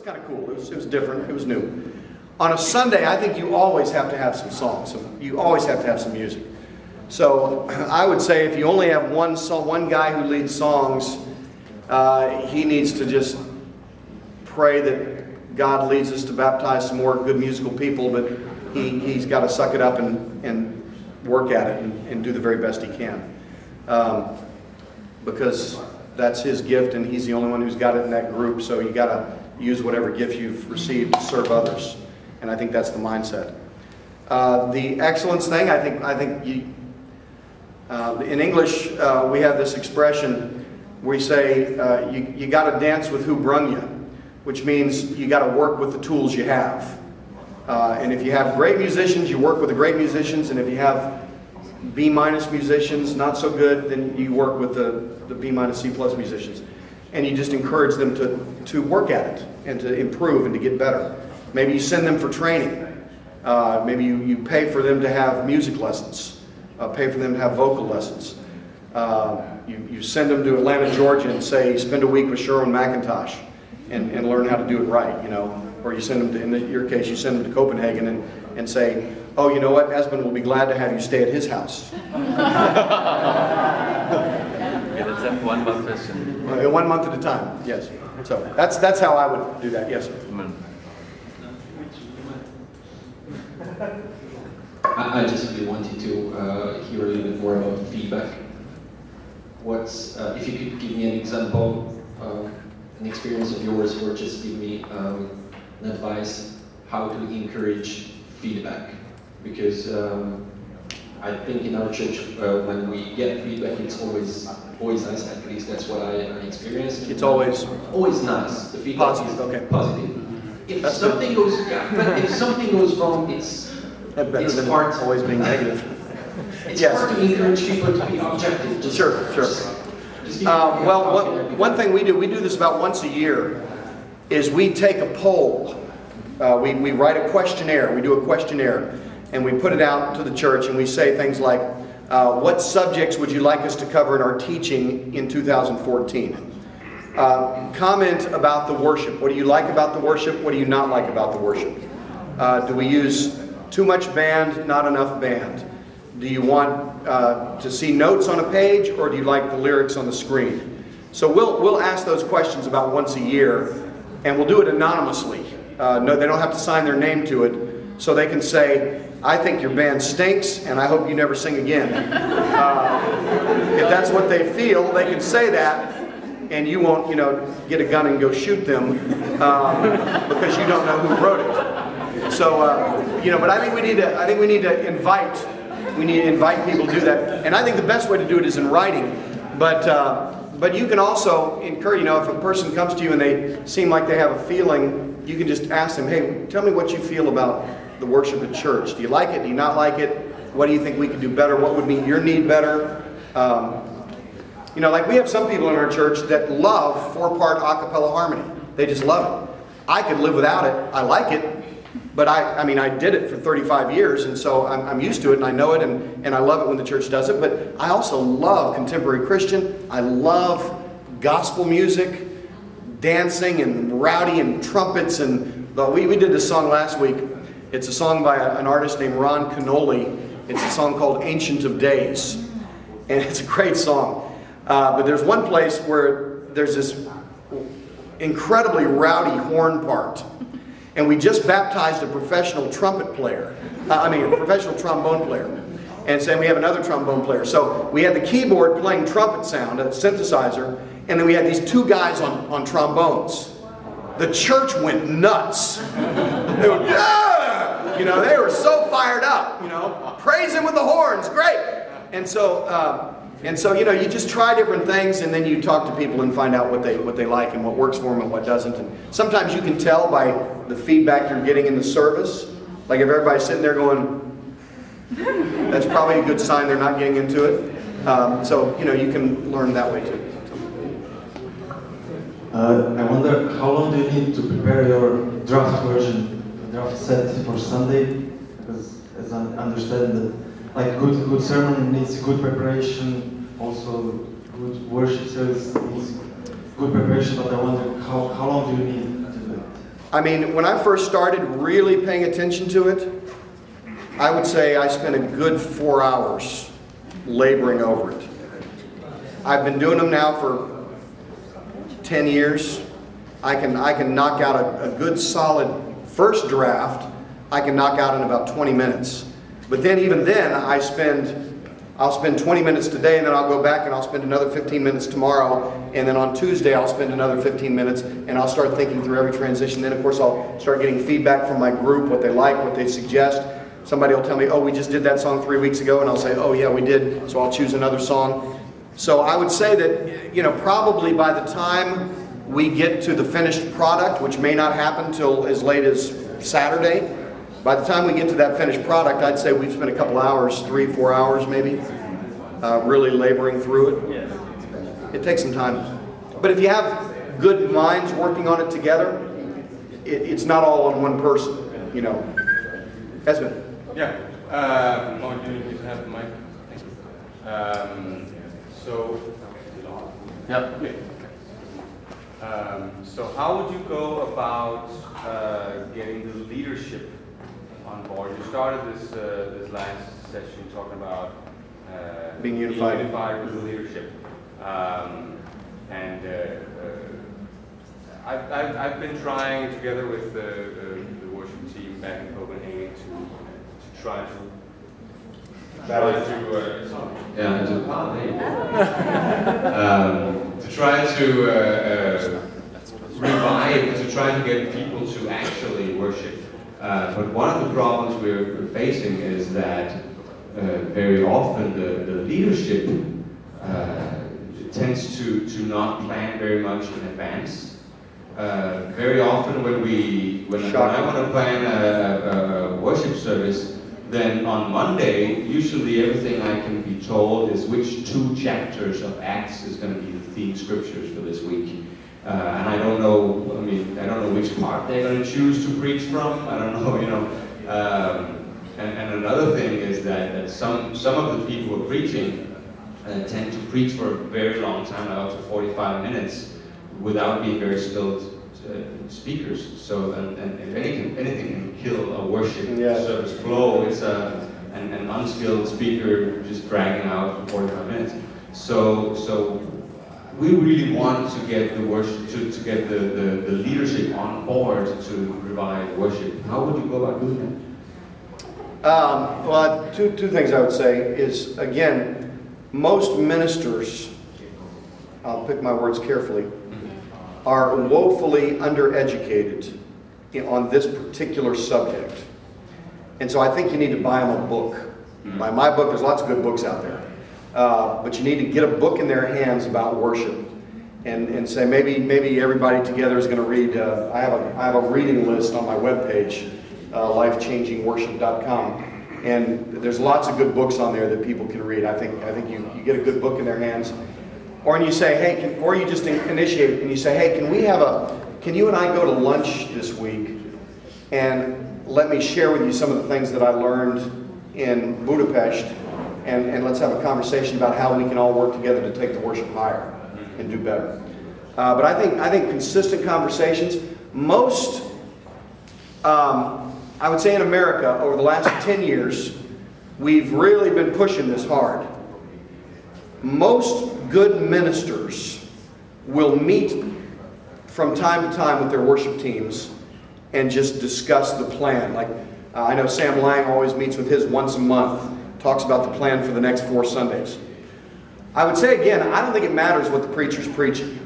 It's kind of cool. It was, it was different. It was new. On a Sunday, I think you always have to have some songs. you always have to have some music. So I would say if you only have one song, one guy who leads songs, uh, he needs to just pray that God leads us to baptize some more good musical people, but he, he's got to suck it up and, and work at it and, and do the very best he can. Um, because that's his gift and he's the only one who's got it in that group, so you got to use whatever gift you've received to serve others. And I think that's the mindset. Uh, the excellence thing, I think, I think you, uh, in English, uh, we have this expression we say uh, you, you got to dance with who brung you, which means you got to work with the tools you have. Uh, and if you have great musicians, you work with the great musicians, and if you have B minus musicians, not so good, then you work with the, the B minus C plus musicians. And you just encourage them to, to work at it and to improve and to get better. Maybe you send them for training. Uh, maybe you, you pay for them to have music lessons, uh, pay for them to have vocal lessons. Uh, you, you send them to Atlanta, Georgia and say, spend a week with Sherwin McIntosh and, and learn how to do it right, you know. Or you send them to, in your case, you send them to Copenhagen and, and say, oh, you know what, Esben will be glad to have you stay at his house. yeah, that's one month. Uh, one month at a time, yes. So that's, that's how I would do that, yes. Sir. I, I just really wanted to uh, hear a little bit more about feedback. What's, uh, if you could give me an example, uh, an experience of yours, or just give me um, an advice how to encourage feedback. Because um, I think in our church, uh, when we get feedback, it's always always nice. At least that's what I, I experienced. It's always always nice. The feedback positive. Is okay. Positive. If that's something good. goes, yeah, but if something goes wrong, it's it's hard. Always being negative. it's yes. hard to encourage people to be objective. Just, sure, sure. Just, um, well, what, one thing we do, we do this about once a year, is we take a poll. Uh, we, we write a questionnaire. We do a questionnaire and we put it out to the church and we say things like, uh, what subjects would you like us to cover in our teaching in 2014? Uh, comment about the worship. What do you like about the worship? What do you not like about the worship? Uh, do we use too much band, not enough band? Do you want uh, to see notes on a page or do you like the lyrics on the screen? So we'll, we'll ask those questions about once a year and we'll do it anonymously. Uh, no, they don't have to sign their name to it so they can say, I think your band stinks, and I hope you never sing again. Uh, if that's what they feel, they can say that, and you won't, you know, get a gun and go shoot them um, because you don't know who wrote it. So, uh, you know, but I think we need to, I think we need to invite, we need to invite people to do that, and I think the best way to do it is in writing. But uh, but you can also encourage, you know, if a person comes to you and they seem like they have a feeling, you can just ask them, hey, tell me what you feel about the worship at church. Do you like it? Do you not like it? What do you think we could do better? What would meet your need better? Um, you know, like we have some people in our church that love four-part a cappella harmony. They just love it. I could live without it. I like it, but I, I mean, I did it for 35 years, and so I'm, I'm used to it, and I know it, and, and I love it when the church does it. But I also love contemporary Christian. I love gospel music, dancing, and rowdy, and trumpets. And we, we did this song last week. It's a song by an artist named Ron Kenoly. It's a song called Ancient of Days. And it's a great song. Uh, but there's one place where there's this incredibly rowdy horn part. And we just baptized a professional trumpet player. Uh, I mean, a professional trombone player. And then we have another trombone player. So we had the keyboard playing trumpet sound, a synthesizer, and then we had these two guys on, on trombones. The church went nuts. They were, yeah! You know, they were so fired up, you know, praise him with the horns, great. And so, uh, and so, you know, you just try different things and then you talk to people and find out what they, what they like and what works for them and what doesn't. And sometimes you can tell by the feedback you're getting in the service. Like if everybody's sitting there going, that's probably a good sign they're not getting into it. Um, so, you know, you can learn that way too. Uh, I wonder, how long do you need to prepare your draft version draft set for Sunday because as I understand that like good good sermon needs good preparation, also good worship service needs good preparation, but I wonder how, how long do you need to do it? I mean, when I first started really paying attention to it, I would say I spent a good four hours laboring over it. I've been doing them now for 10 years. I can, I can knock out a, a good solid first draft, I can knock out in about 20 minutes. But then even then, I spend, I'll spend 20 minutes today and then I'll go back and I'll spend another 15 minutes tomorrow. And then on Tuesday, I'll spend another 15 minutes and I'll start thinking through every transition. Then of course, I'll start getting feedback from my group, what they like, what they suggest. Somebody will tell me, oh, we just did that song three weeks ago. And I'll say, oh yeah, we did. So I'll choose another song. So I would say that, you know, probably by the time we get to the finished product, which may not happen till as late as Saturday, by the time we get to that finished product, I'd say we've spent a couple hours, three, four hours maybe, uh, really laboring through it. It takes some time. But if you have good minds working on it together, it, it's not all on one person, you know. Esben? Yeah. Uh, oh, you need to have the mic. Thank you. Um, so, Yeah. Um, so how would you go about uh, getting the leadership on board? You started this uh, this last session talking about uh, Being unified. unified with the leadership, um, and uh, uh, I've, I've, I've been trying together with the, the, the worship team back in Copenhagen to to try to try to uh, Yeah, to, um, to try to uh, uh, revive, to try to get people to actually worship. Uh, but one of the problems we're, we're facing is that uh, very often the, the leadership uh, tends to, to not plan very much in advance. Uh, very often when we when, when I want to plan a, a, a worship service, then on Monday, usually everything I can be told is which two chapters of Acts is going to be the theme scriptures for this week. Uh, and I don't know, I mean, I don't know which part they're going to choose to preach from. I don't know, you know. Um, and, and another thing is that, that some, some of the people who are preaching uh, tend to preach for a very long time, up to 45 minutes, without being very skilled speakers. So, and, and if anything, anything can kill a worship Yeah. service flow, it's a, an, an unskilled speaker just dragging out for 45 minutes. So, so we really want to get the worship, to, to get the, the, the leadership on board to revive worship. How would you go about doing that? Um, well, two, two things I would say is, again, most ministers, I'll pick my words carefully, are woefully undereducated on this particular subject. And so I think you need to buy them a book. Buy my book, there's lots of good books out there. Uh, but you need to get a book in their hands about worship and, and say maybe, maybe everybody together is going to read. Uh, I, have a, I have a reading list on my webpage, uh, lifechangingworship.com. And there's lots of good books on there that people can read. I think, I think you, you get a good book in their hands. Or and you say, hey, can, or you just initiate and you say, hey, can we have a, can you and I go to lunch this week and let me share with you some of the things that I learned in Budapest and, and let's have a conversation about how we can all work together to take the worship higher and do better. Uh, but I think, I think consistent conversations, most, um, I would say in America, over the last 10 years, we've really been pushing this hard. Most good ministers will meet from time to time with their worship teams and just discuss the plan. Like uh, I know Sam Laing always meets with his once a month, talks about the plan for the next four Sundays. I would say again, I don't think it matters what the preacher's preaching.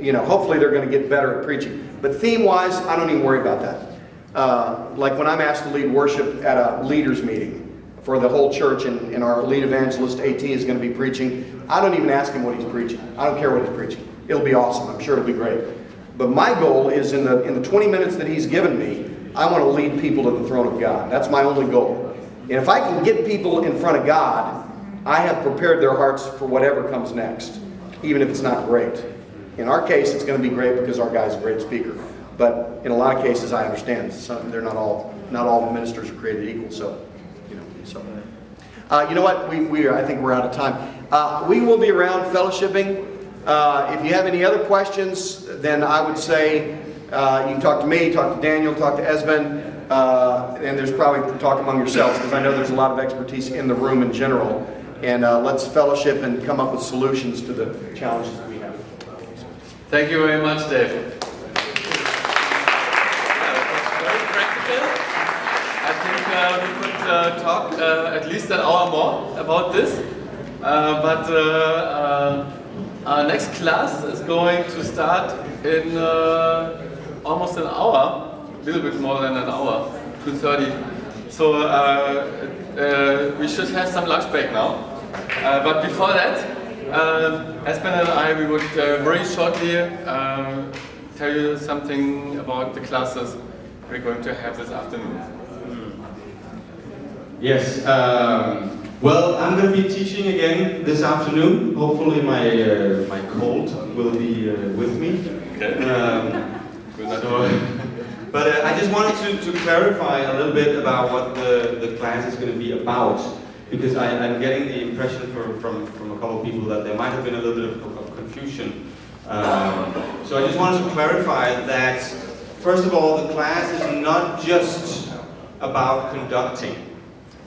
You know, hopefully they're going to get better at preaching. But theme-wise, I don't even worry about that. Uh, like when I'm asked to lead worship at a leaders meeting for the whole church and, and our lead evangelist AT is going to be preaching, I don't even ask him what he's preaching. I don't care what he's preaching. It'll be awesome. I'm sure it'll be great. But my goal is in the, in the 20 minutes that he's given me, I want to lead people to the throne of God. That's my only goal. And if I can get people in front of God, I have prepared their hearts for whatever comes next, even if it's not great. In our case, it's going to be great because our guy's a great speaker. But in a lot of cases, I understand some, they're not all not all ministers are created equal. So, so uh, you know what? We, we are, I think we're out of time. Uh, we will be around fellowshipping. Uh, if you have any other questions, then I would say Uh, you can talk to me, talk to Daniel, talk to Esben, uh, and there's probably talk among yourselves because I know there's a lot of expertise in the room in general. And uh, let's fellowship and come up with solutions to the challenges that we have. Thank you very much, Dave. Very practical. I think uh, talk uh, at least an hour more about this. Uh, but uh, uh, our next class is going to start in almost an hour, a little bit more than an hour, 2.30. So we should have some lunch break now. But before that, um, Esben and I, we would very shortly tell you something about the classes we're going to have this afternoon. Yes. Um, well, I'm going to be teaching again this afternoon. Hopefully, my uh, my cold will be uh, with me. Okay. Um, so, but uh, I just wanted to, to clarify a little bit about what the, the class is going to be about, because I, I'm getting the impression from, from, from a couple of people that there might have been a little bit of, of confusion. Um, so I just wanted to clarify that, first of all, the class is not just about conducting.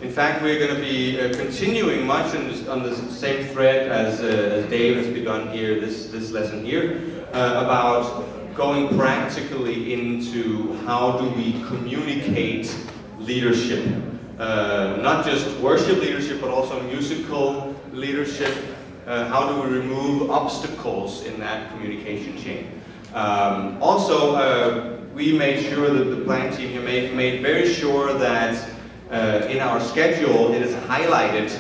In fact, we're going to be uh, continuing much on, this, on the same thread as, uh, as Dave has begun here, this, this lesson here, uh, about going practically into how do we communicate leadership. Uh, not just worship leadership, but also musical leadership. Uh, how do we remove obstacles in that communication chain? Um, also, uh, we made sure that the planning team here made, made very sure that uh, in our schedule it is highlighted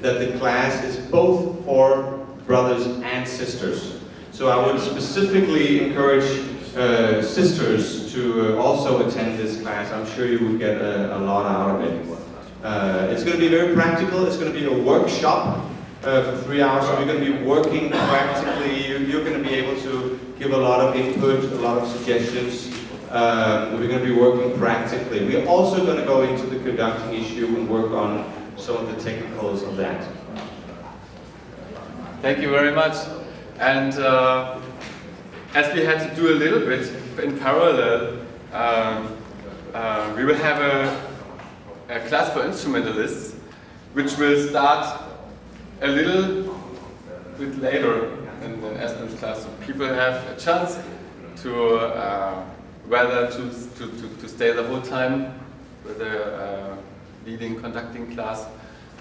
that the class is both for brothers and sisters. So I would specifically encourage uh, sisters to uh, also attend this class. I'm sure you would get a, a lot out of it. Uh, it's going to be very practical. It's going to be a workshop uh, for three hours. So we're going to be working practically. You're, you're going to be able to give a lot of input, a lot of suggestions. Um, we're going to be working practically. We're also going to go into the conducting issue and work on some of the technicals of that. Thank you very much. And uh, as we had to do a little bit in parallel, um, uh, we will have a, a class for instrumentalists, which will start a little bit later in the Esben's class. So people have a chance to uh, whether to, to, to, to stay the whole time with the uh, leading conducting class,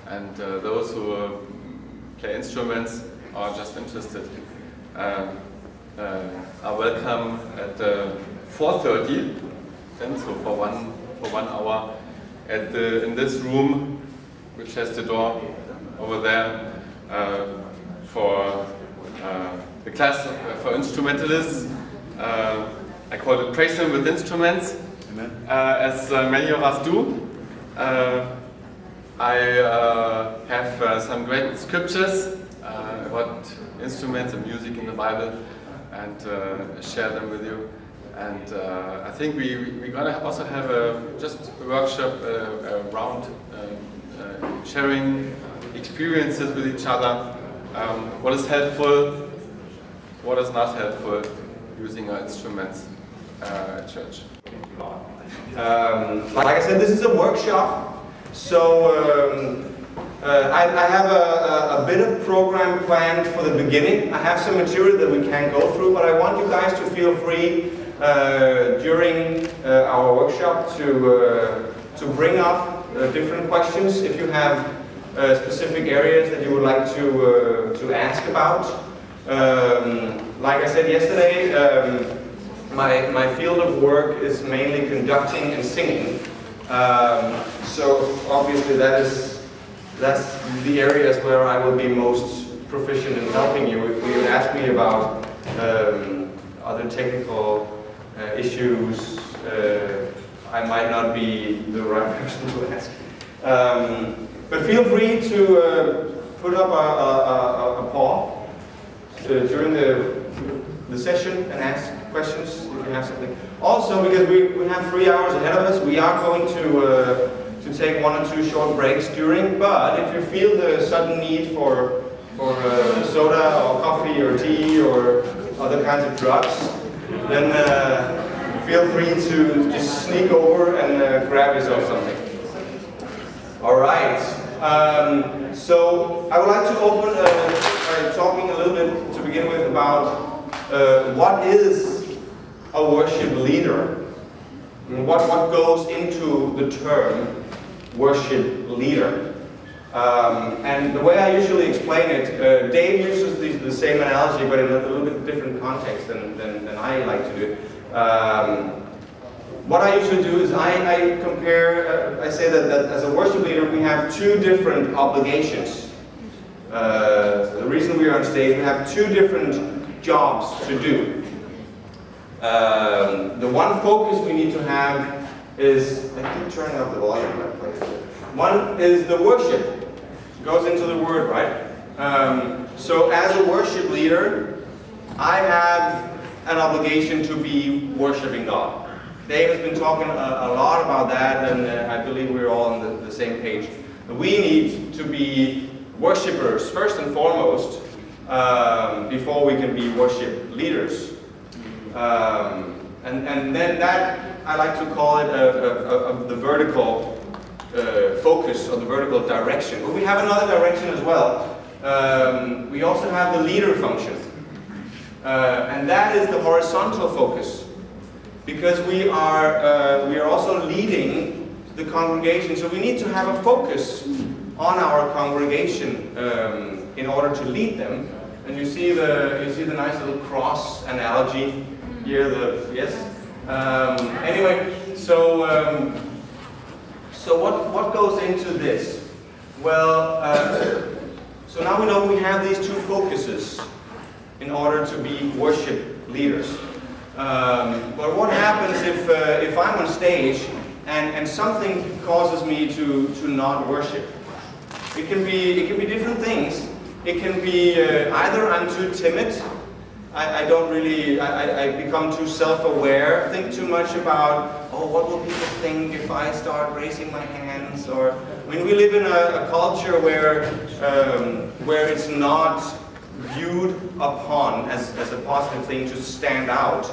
and uh, those who uh, play instruments or just interested. Uh, are welcome at uh, 4.30 then so for one for one hour at the in this room which has the door over there uh, for uh, the class for instrumentalists. Uh, I call it praise him with instruments uh, as uh, many of us do uh, I uh, have uh, some great scriptures uh, about instruments and music in the Bible and uh, share them with you. And uh, I think we, we- we're gonna also have a, just a workshop uh, around uh, sharing experiences with each other. Um, what is helpful, what is not helpful using our instruments uh, church. Um, like I said, this is a workshop, so um, uh, I, I have a, a, a bit of program planned for the beginning. I have some material that we can go through, but I want you guys to feel free uh, during uh, our workshop to, uh, to bring up uh, different questions if you have uh, specific areas that you would like to, to ask about. Um, like I said yesterday, um, my, my field of work is mainly conducting and singing. Um, so obviously that is that's the areas where I will be most proficient in helping you. If you ask me about um, other technical uh, issues, uh, I might not be the right person to ask. Um, but feel free to uh, put up a, a, a, a paw uh, during the, the session and ask questions if you have something. Also, because we, we have three hours ahead of us, we are going to, uh, to take one or two short breaks during, but if you feel the sudden need for, for uh, soda or coffee or tea or other kinds of drugs, then uh, feel free to just sneak over and uh, grab yourself something. All right. Um, so I would like to open uh, by talking a little bit to begin with about uh, what is a worship leader. What, what goes into the term worship leader. Um, and the way I usually explain it, uh, Dave uses the, the, same analogy but in a little bit different context than, than, than I like to do. Um, what I usually do is I, I compare, uh, I say that, that, as a worship leader we have two different obligations. Uh, the reason we are on stage, we have two different jobs to do. Um, the one focus we need to have is, I keep turning up the volume. One is the worship. It goes into the word, right? Um, so as a worship leader, I have an obligation to be worshiping God. Dave has been talking a, a lot about that, and uh, I believe we're all on the, the same page. We need to be worshippers first and foremost um, before we can be worship leaders. Um, and, and then that, I like to call it a, a, a, the vertical uh, focus or the vertical direction. But we have another direction as well. Um, we also have the leader function. Uh, and that is the horizontal focus because we are, uh, we are also leading the congregation. So we need to have a focus on our congregation um, in order to lead them. And you see the, you see the nice little cross analogy here, the, yes? Um, anyway, so, um, so what, what goes into this? Well, uh, so now we know we have these two focuses in order to be worship leaders. Um, but what happens if, uh, if I'm on stage and, and something causes me to, to not worship? It can be, it can be different things. It can be uh, either I'm too timid, I, I don't really, I, I become too self-aware, think too much about, oh, what will people think if I start raising my hands? Or, I mean, we live in a, a culture where, um, where it's not viewed upon as, as a positive thing to stand out.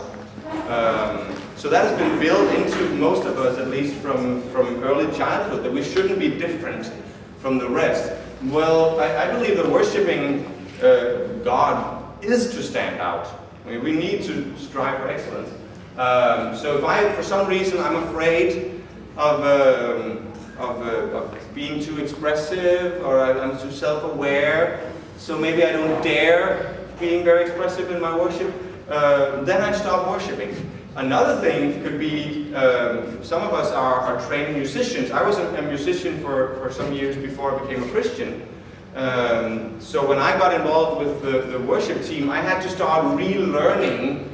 Um, so that has been built into most of us, at least from, from early childhood, that we shouldn't be different from the rest. Well, I, I believe that worshiping uh, God is to stand out. I mean, we need to strive for excellence. Um, so if I, for some reason, I'm afraid of, um, of, uh, of, being too expressive or I'm too self-aware, so maybe I don't dare being very expressive in my worship, uh, then I stop worshiping. Another thing could be, um, some of us are, are, trained musicians. I was a, a, musician for, for some years before I became a Christian. Um, so when I got involved with the, the worship team, I had to start relearning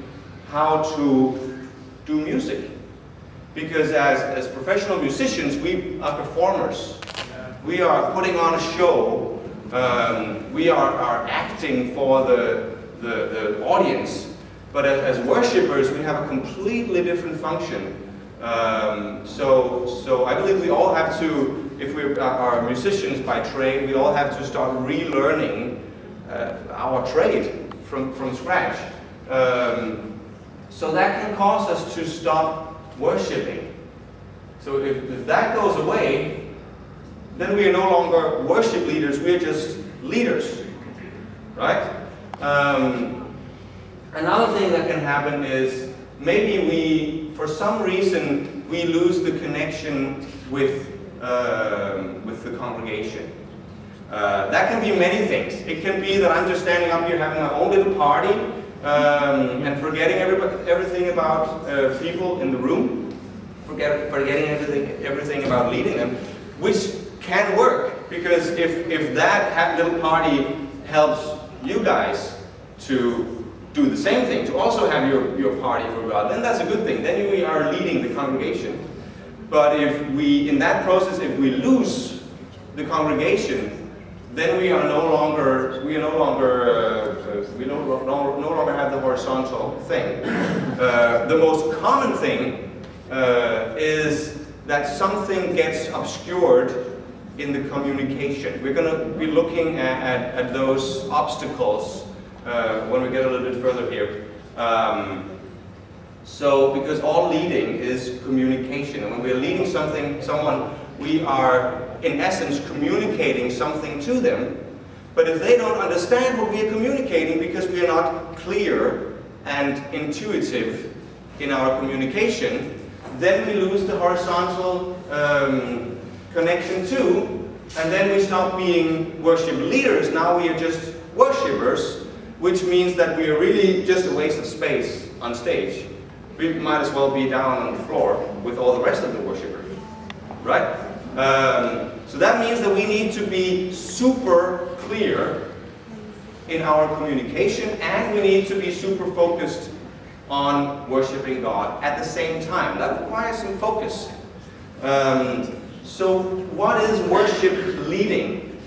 how to do music. Because as, as professional musicians, we are performers. We are putting on a show. Um, we are, are acting for the, the, the audience. But as, as worshippers, we have a completely different function. Um, so, so I believe we all have to, if we are musicians by trade, we all have to start relearning uh, our trade from, from scratch. Um, so that can cause us to stop worshiping. So if, if that goes away, then we are no longer worship leaders, we are just leaders. Right? Um, Another thing that can happen is maybe we, for some reason, we lose the connection with, uh, with the congregation. Uh, that can be many things. It can be that I'm just standing up here having my own little party um, and forgetting everything about uh, people in the room, forget, forgetting everything, everything about leading them, which can work because if, if that little party helps you guys to do the same thing, to also have your, your party for God, then that's a good thing. Then you are leading the congregation. But if we, in that process, if we lose the congregation, then we are no longer, we are no longer, uh, we no, no, no, longer have the horizontal thing. Uh, the most common thing uh, is that something gets obscured in the communication. We're going to be looking at, at, at those obstacles uh, when we get a little bit further here. Um, So, because all leading is communication, and when we're leading something, someone, we are in essence communicating something to them. But if they don't understand what we are communicating because we are not clear and intuitive in our communication, then we lose the horizontal um, connection too, and then we stop being worship leaders. Now we are just worshippers, which means that we are really just a waste of space on stage. We might as well be down on the floor with all the rest of the worshippers, right? Um, so that means that we need to be super clear in our communication and we need to be super focused on worshiping God at the same time. That requires some focus. Um, so what is worship leading?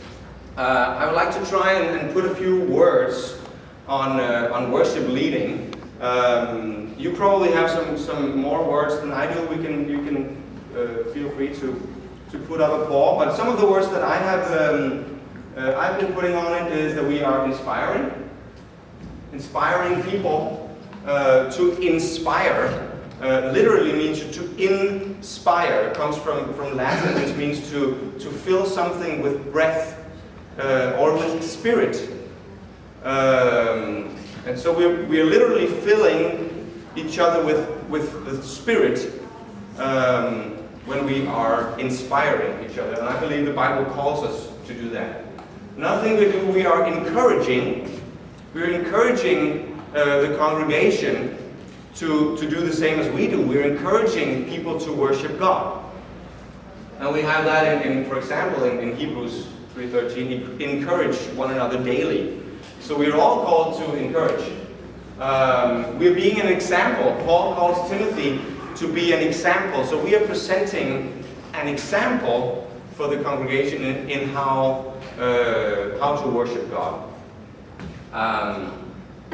Uh, I would like to try and, and, put a few words on, uh, on worship leading. Um, you probably have some, some more words than I do. We can, you can uh, feel free to, to put up a poll. But some of the words that I have um, uh, I've been putting on it is that we are inspiring, inspiring people uh, to inspire. Uh, literally means to inspire. It comes from, from Latin, which means to, to fill something with breath uh, or with spirit. Um, and so we're, we're literally filling each other with, with, with spirit um, when we are inspiring each other. And I believe the Bible calls us to do that. Another thing we do, we are encouraging, we're encouraging uh, the congregation to, to do the same as we do. We're encouraging people to worship God. And we have that in, in for example, in, in Hebrews 3.13, encourage one another daily. So we're all called to encourage. Um, we're being an example. Paul calls Timothy to be an example. So we are presenting an example for the congregation in, in how uh, how to worship God. Um,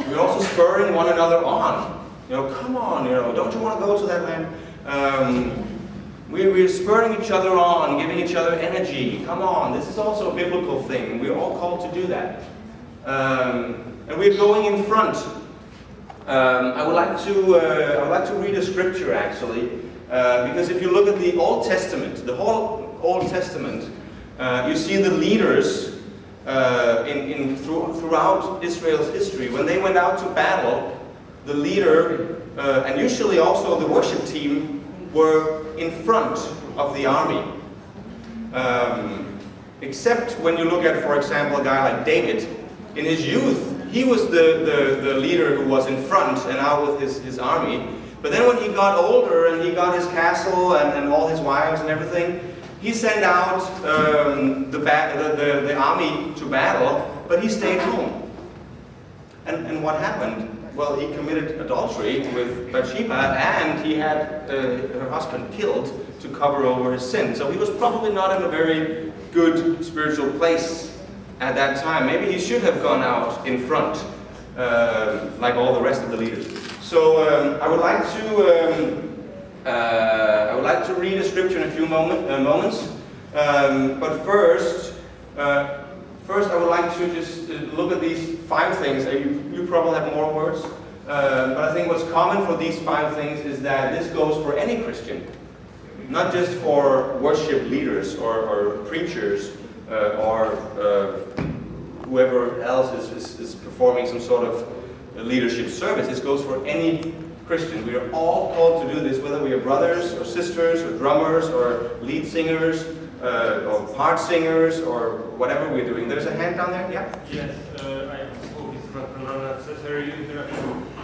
we're also spurring one another on. You know, come on, you know, don't you want to go to that land? Um, we, we're spurring each other on, giving each other energy. Come on, this is also a biblical thing. We're all called to do that. Um, and we're going in front. Um, I would like to uh, I would like to read a scripture actually, uh, because if you look at the Old Testament, the whole Old Testament, uh, you see the leaders uh, in, in through, throughout Israel's history. When they went out to battle, the leader, uh, and usually also the worship team, were in front of the army. Um, except when you look at, for example, a guy like David. In his youth, he was the, the, the leader who was in front and out with his, his army. But then when he got older and he got his castle and, and all his wives and everything, he sent out um, the, the, the, army to battle, but he stayed home. And, and what happened? Well, he committed adultery with Bathsheba, and he had uh, her husband killed to cover over his sin. So he was probably not in a very good spiritual place at that time. Maybe he should have gone out in front, uh, like all the rest of the leaders. So um, I would like to um, uh, I would like to read a scripture in a few moment, uh, moments, um, but first, uh, first I would like to just uh, look at these five things. Uh, you, you probably have more words, uh, but I think what's common for these five things is that this goes for any Christian, not just for worship leaders or, or preachers or whoever else is, is, is performing some sort of leadership service. This goes for any Christian. We are all called to do this, whether we are brothers or sisters or drummers or lead singers uh, or part singers or whatever we're doing. There's a hand down there, yeah? Yes, uh, I hope it's not an unnecessary.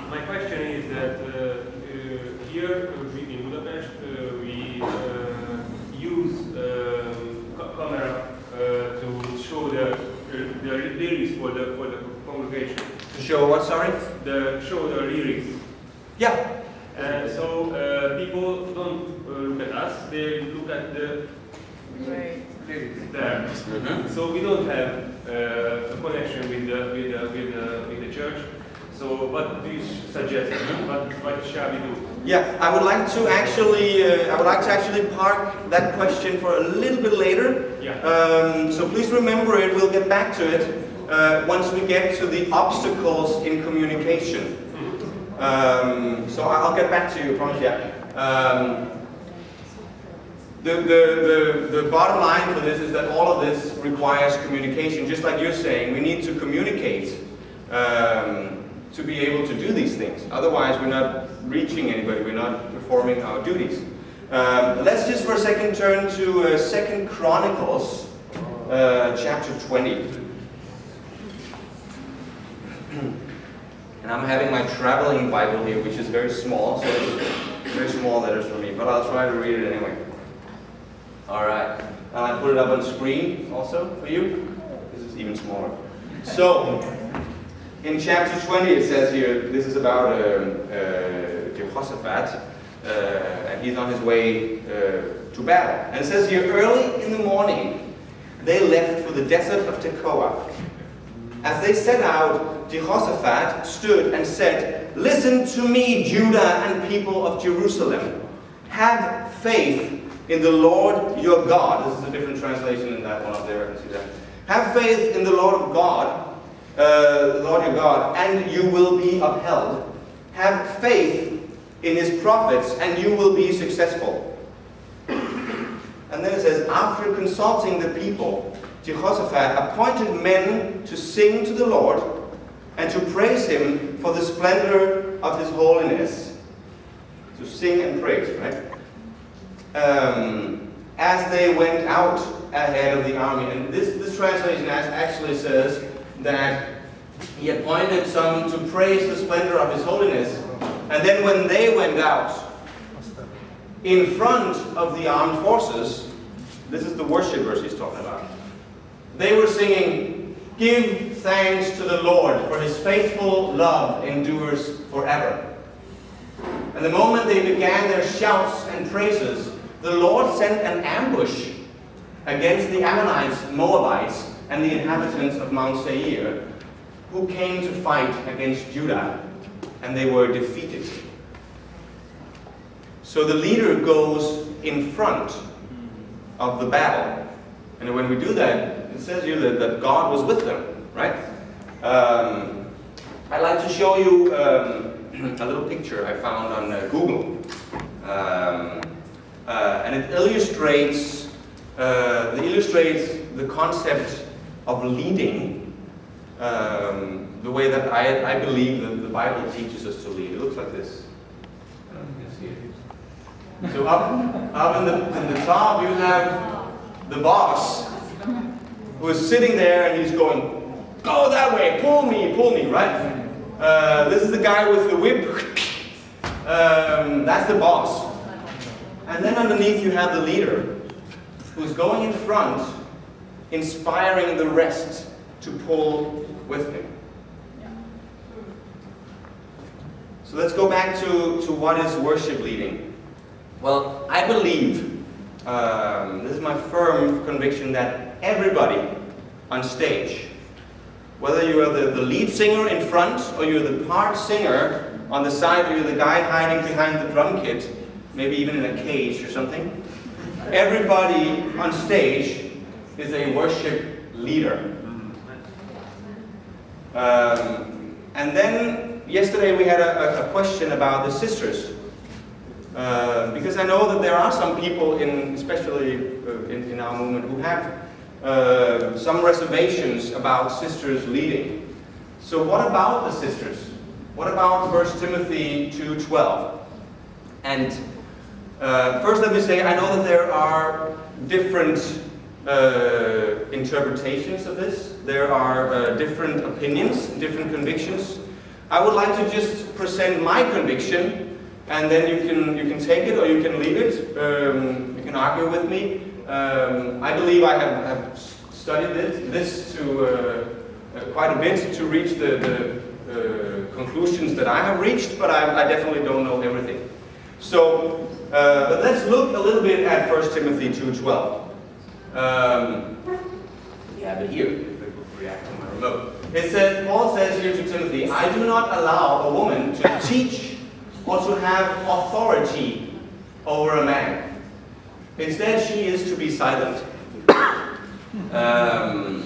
My question is that uh, uh here in Budapest uh, we uh, use um, camera to show the, the lyrics for the, for the congregation. To show what, sorry? The, show the lyrics yeah. And so uh, people don't uh, look at us, they look at the right. there. Mm -hmm. So we don't have uh, a connection with the, with the, with the, with the church. So what do you suggest? What, what shall we do? Yeah, I would like to actually, uh, I would like to actually park that question for a little bit later. Yeah. Um, so please remember it. We'll get back to it uh, once we get to the obstacles in communication. Um, so I'll get back to you, promise. Yeah. Um, the, the, the, the bottom line for this is that all of this requires communication. Just like you're saying, we need to communicate um, to be able to do these things. Otherwise, we're not reaching anybody. We're not performing our duties. Um, let's just for a second turn to uh, Second Chronicles, uh, chapter 20. And I'm having my traveling Bible here, which is very small, so it's very small letters for me, but I'll try to read it anyway. All right. And I put it up on screen also for you. This is even smaller. So, in chapter 20 it says here, this is about um, uh, Jehoshaphat, uh, and he's on his way uh, to battle. And it says here, early in the morning, they left for the desert of Tekoa. As they set out, Jehoshaphat stood and said, Listen to me, Judah and people of Jerusalem. Have faith in the Lord your God. This is a different translation than that one up there. I can see that. Have faith in the Lord of God, uh, Lord your God, and you will be upheld. Have faith in his prophets, and you will be successful. And then it says, after consulting the people, Jehoshaphat appointed men to sing to the Lord and to praise him for the splendor of his holiness. To sing and praise, right? Um, as they went out ahead of the army. And this, this translation actually says that he appointed some to praise the splendor of his holiness. And then when they went out, in front of the armed forces, this is the worshipers he's talking about. They were singing, Give thanks to the Lord, for his faithful love endures forever. And the moment they began their shouts and praises, the Lord sent an ambush against the Ammonites, Moabites, and the inhabitants of Mount Seir, who came to fight against Judah, and they were defeated. So the leader goes in front of the battle. And when we do that, it says here that, that God was with them, right? Um, I'd like to show you um, a little picture I found on uh, Google. Um, uh, and it illustrates, uh, it illustrates the concept of leading um, the way that I, I believe that the Bible teaches us to lead. It looks like this. So up, up in the, in the top you have the boss who is sitting there and he's going, go that way, pull me, pull me, right? Uh, this is the guy with the whip. Um, that's the boss. And then underneath you have the leader who's going in front, inspiring the rest to pull with him. So let's go back to, to what is worship leading. Well, I believe, um, this is my firm conviction that everybody on stage, whether you are the, the lead singer in front or you're the part singer on the side or you're the guy hiding behind the drum kit, maybe even in a cage or something, everybody on stage is a worship leader. Um, and then yesterday we had a, a, question about the sisters. Uh, because I know that there are some people, in, especially uh, in, in, our movement, who have uh, some reservations about sisters leading. So what about the sisters? What about 1 Timothy 2.12? And uh, first let me say, I know that there are different uh, interpretations of this. There are uh, different opinions, different convictions. I would like to just present my conviction, and then you can you can take it or you can leave it. Um, you can argue with me. Um, I believe I have, have studied this, this to uh, uh quite a bit to reach the, the uh, conclusions that I have reached, but I, I definitely don't know everything. So, uh, but let's look a little bit at 1 Timothy 2.12. Um, yeah, but here, if it would react to my remote. It says, Paul says here to Timothy, I do not allow a woman to teach or to have authority over a man. Instead, she is to be silent. Um,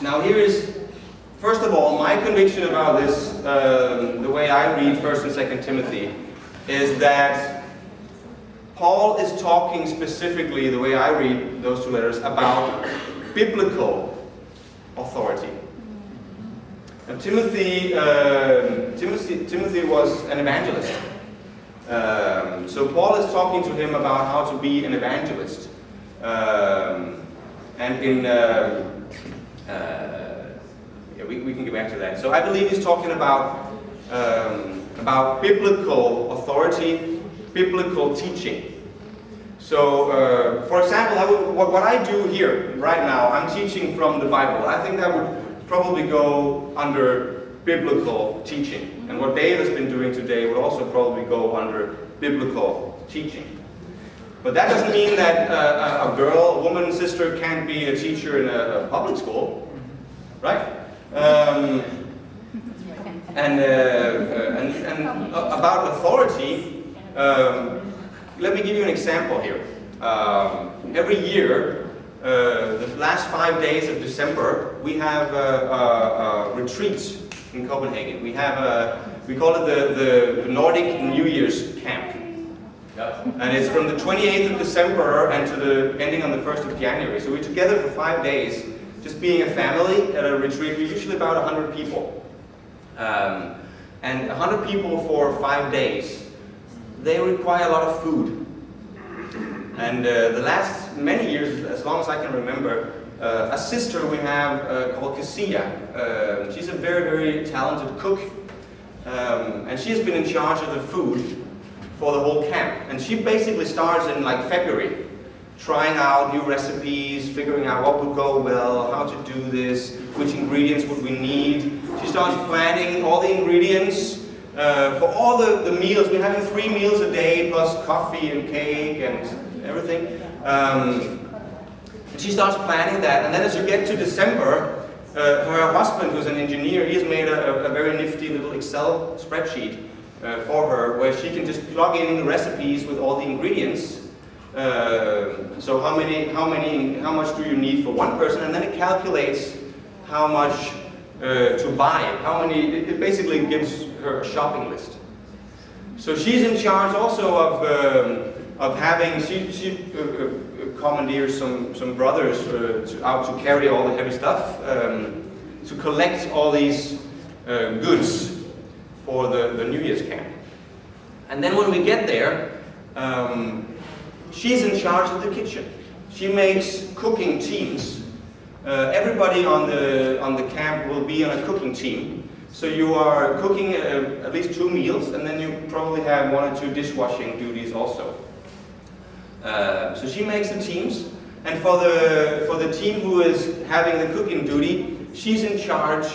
now here is First of all, my conviction about this, um, the way I read 1st and 2nd Timothy, is that Paul is talking specifically, the way I read those two letters, about biblical authority. And Timothy, um, Timothy, Timothy was an evangelist. Um, so Paul is talking to him about how to be an evangelist. Um, and in, uh, uh, yeah, we, we can get back to that. So I believe he's talking about, um, about biblical authority, biblical teaching. So, uh, for example, would, what, what I do here right now, I'm teaching from the Bible. I think that would probably go under biblical teaching. And what Dave has been doing today would also probably go under biblical teaching. But that doesn't mean that uh, a girl, a woman, sister can't be a teacher in a, a public school, right? Um, and, uh, uh, and, and about authority, um, let me give you an example here. Um, every year, uh, the last five days of December, we have a, a, a retreat in Copenhagen. We have a, we call it the, the Nordic New Year's camp. And it's from the 28th of December and to the ending on the 1st of January. So we're together for five days, just being a family at a retreat. We're usually about 100 people. Um, and 100 people for five days, they require a lot of food. And uh, the last many years, as long as I can remember, uh, a sister we have uh, called Cassia. Um, she's a very, very talented cook. Um, and she has been in charge of the food for the whole camp. And she basically starts in like February, trying out new recipes, figuring out what would go well, how to do this, which ingredients would we need. She starts planning all the ingredients uh, for all the, the meals. We're having three meals a day, plus coffee and cake and everything. Um, she starts planning that, and then as you get to December, uh, her husband, who's an engineer, he has made a, a very nifty little Excel spreadsheet uh, for her where she can just plug in recipes with all the ingredients. Uh, so how many, how many, how much do you need for one person, and then it calculates how much uh, to buy. How many? It, it, basically gives her a shopping list. So she's in charge also of um, of having. She she uh, uh, some some brothers uh, to, out to carry all the heavy stuff, um, to collect all these goods for the, the New Year's camp. And then when we get there, um, she's in charge of the kitchen. She makes cooking teams. Uh, everybody on the, on the camp will be on a cooking team. So you are cooking uh, at least two meals, and then you probably have one or two dishwashing duties also. Uh, so she makes the teams, and for the, for the team who is having the cooking duty, she's in charge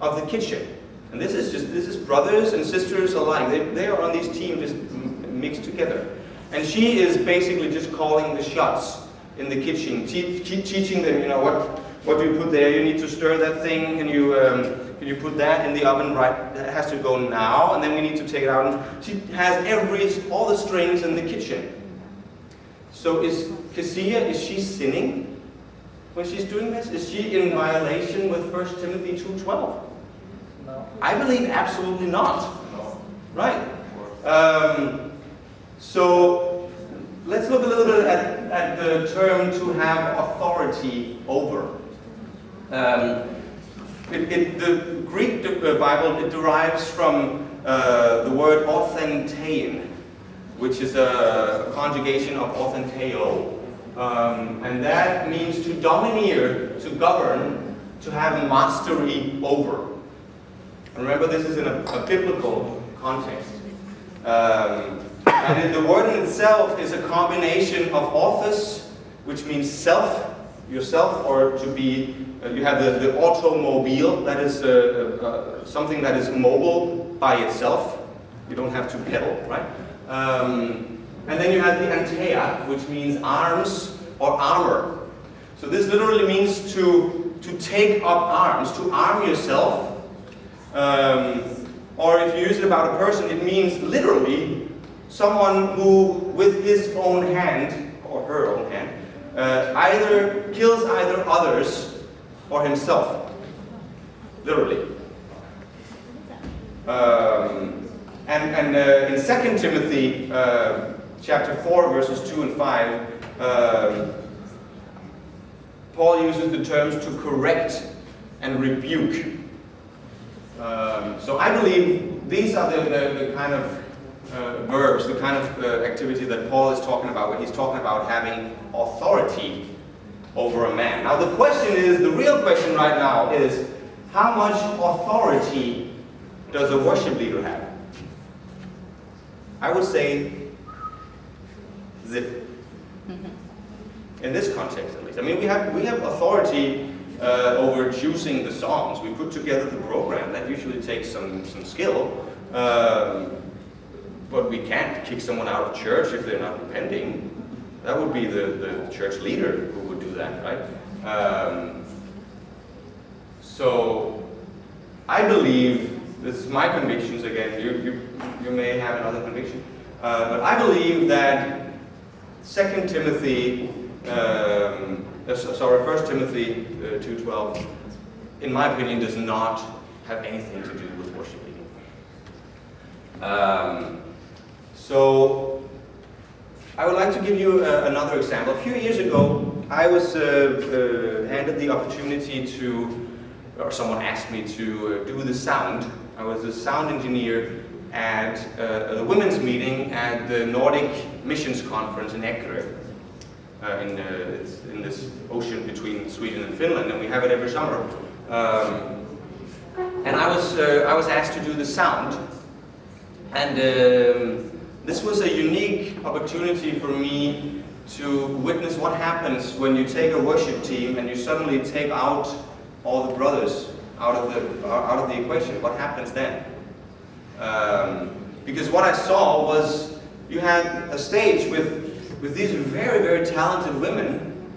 of the kitchen. And this is just, this is brothers and sisters alike. They, they are on these teams just mixed together. And she is basically just calling the shots in the kitchen, te teaching them, you know, what, what do you put there? You need to stir that thing. Can you, um, can you put that in the oven right? That has to go now, and then we need to take it out. And she has every, all the strings in the kitchen. So is Cassia, is she sinning when she's doing this? Is she in violation with 1 Timothy 2.12? No. I believe absolutely not. No. Right. Um, so let's look a little bit at, at the term to have authority over. Um, it, it, the Greek uh, Bible it derives from uh, the word authentein, which is a conjugation of authenteo. Um, and that means to domineer, to govern, to have mastery over. Remember, this is in a, a biblical context. Um, and the word in itself is a combination of authos, which means self, yourself, or to be, uh, you have the, the automobile, that is uh, uh, something that is mobile by itself. You don't have to pedal, right? Um, and then you have the anteia, which means arms or armor. So this literally means to, to take up arms, to arm yourself um, or if you use it about a person, it means literally someone who, with his own hand, or her own hand, uh, either kills either others or himself. literally. Um, and and uh, in 2 Timothy uh, chapter 4, verses 2 and 5, um, Paul uses the terms to correct and rebuke. Um, so I believe these are the, the, the kind of uh, verbs, the kind of uh, activity that Paul is talking about when he's talking about having authority over a man. Now the question is, the real question right now is, how much authority does a worship leader have? I would say zip. In this context, at least. I mean, we have we have authority uh, over choosing the songs. We put together the program. That usually takes some some skill. Um, but we can't kick someone out of church if they're not repenting. That would be the, the church leader who would do that, right? Um, so I believe, this is my convictions again, you, you, you may have another conviction, uh, but I believe that 2 Timothy, um, uh, sorry, 1 Timothy uh, 2.12, in my opinion, does not have anything to do with worship. Um, so I would like to give you uh, another example. A few years ago, I was uh, uh, handed the opportunity to, or someone asked me to do the sound. I was a sound engineer at uh, the women's meeting at the Nordic Missions Conference in Ekerö. Uh, in, in this ocean between Sweden and Finland, and we have it every summer. Um, and I was, I was asked to do the sound, and um, this was a unique opportunity for me to witness what happens when you take a worship team and you suddenly take out all the brothers out of the, out of the equation. What happens then? Um, because what I saw was you had a stage with, with these very, very talented women,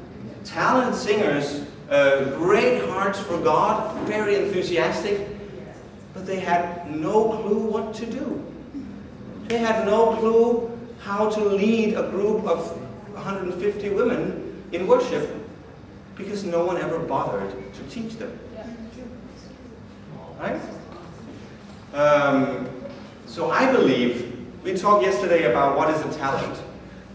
talented singers, uh, great hearts for God, very enthusiastic, but they had no clue what to do. They had no clue how to lead a group of 150 women in worship because no one ever bothered to teach them. Right? Um, so I believe, we talked yesterday about what is a talent.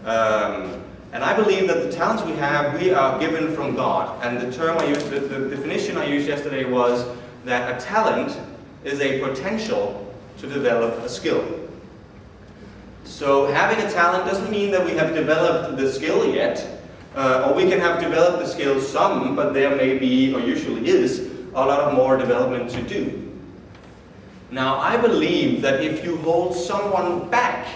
Um, and I believe that the talents we have, we are given from God. And the term I used, the, the definition I used yesterday was that a talent is a potential to develop a skill. So having a talent doesn't mean that we have developed the skill yet, uh, or we can have developed the skill some, but there may be, or usually is, a lot of more development to do. Now I believe that if you hold someone back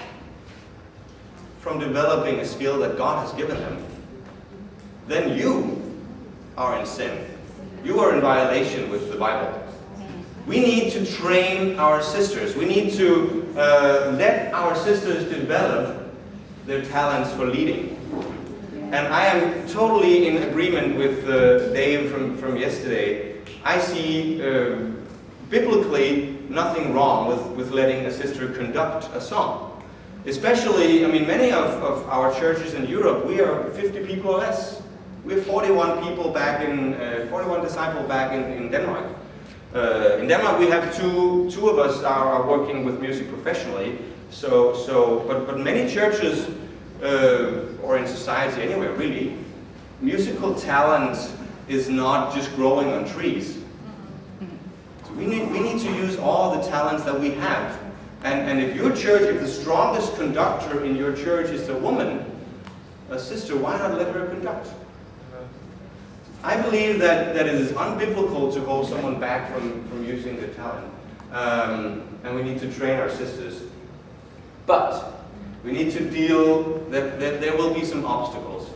from developing a skill that God has given them, then you are in sin. You are in violation with the Bible. We need to train our sisters. We need to uh, let our sisters develop their talents for leading. And I am totally in agreement with uh, Dave from, from yesterday. I see uh, biblically nothing wrong with, with letting a sister conduct a song. Especially, I mean, many of, of our churches in Europe, we are 50 people or less. We have 41 people back in, uh, 41 disciples back in, in Denmark. Uh, in Denmark, we have two, two of us are, are, working with music professionally. So, so, but, but many churches, uh, or in society anyway, really, musical talent is not just growing on trees. So we need, we need to use all the talents that we have. And, and if your church, if the strongest conductor in your church is a woman, a sister, why not let her conduct? I believe that, that it is unbiblical to hold someone back from, from using their talent. Um, and we need to train our sisters. But we need to deal, that, that there will be some obstacles.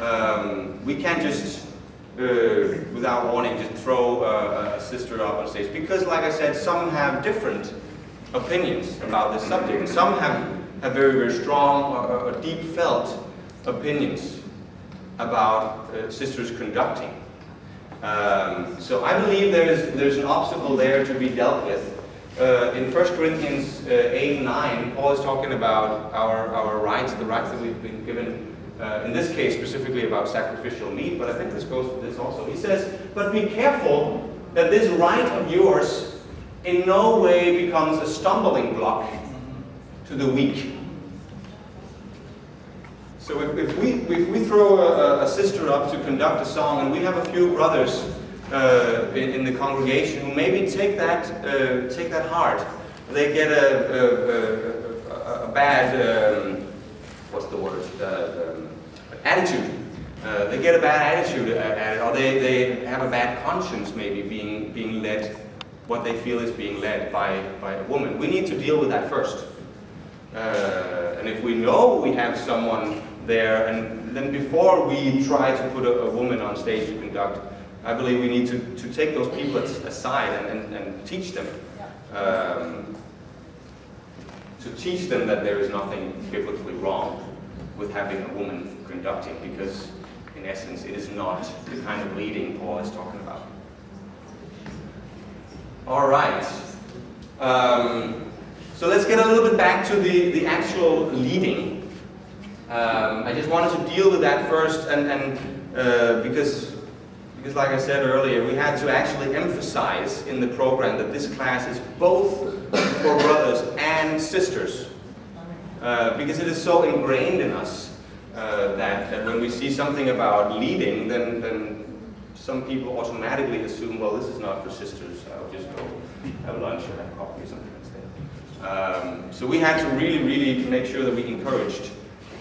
Um, we can't just, uh, without warning, just throw a, a sister up on stage. Because like I said, some have different opinions about this subject. Some have, have very, very strong or, or deep felt opinions about uh, sisters conducting. Um, so I believe there's, there's an obstacle there to be dealt with. Uh, in 1 Corinthians uh, 8 9, Paul is talking about our, our rights, the rights that we've been given, uh, in this case specifically about sacrificial meat, but I think this goes for this also. He says, But be careful that this right of yours in no way becomes a stumbling block to the weak. So if, if, we, if we throw a, a, sister up to conduct a song and we have a few brothers uh, in, in, the congregation who maybe take that, uh, take that hard, they get a, a, a bad, um, what's the word, uh, um, attitude. Uh, they get a bad attitude at it, or they, they have a bad conscience maybe being, being led, what they feel is being led by, by a woman. We need to deal with that first. Uh, and if we know we have someone there. And then before we try to put a, a woman on stage to conduct, I believe we need to, to take those people aside and, and, and teach them. Um, to teach them that there is nothing biblically wrong with having a woman conducting because in essence it is not the kind of leading Paul is talking about. All right. Um, so let's get a little bit back to the, the actual leading. Um, I just wanted to deal with that first, and, and uh, because, because, like I said earlier, we had to actually emphasize in the program that this class is both for brothers and sisters, uh, because it is so ingrained in us uh, that, that, when we see something about leading, then, then some people automatically assume, well, this is not for sisters. I'll just go have lunch or have coffee or something instead. Um, so we had to really, really make sure that we encouraged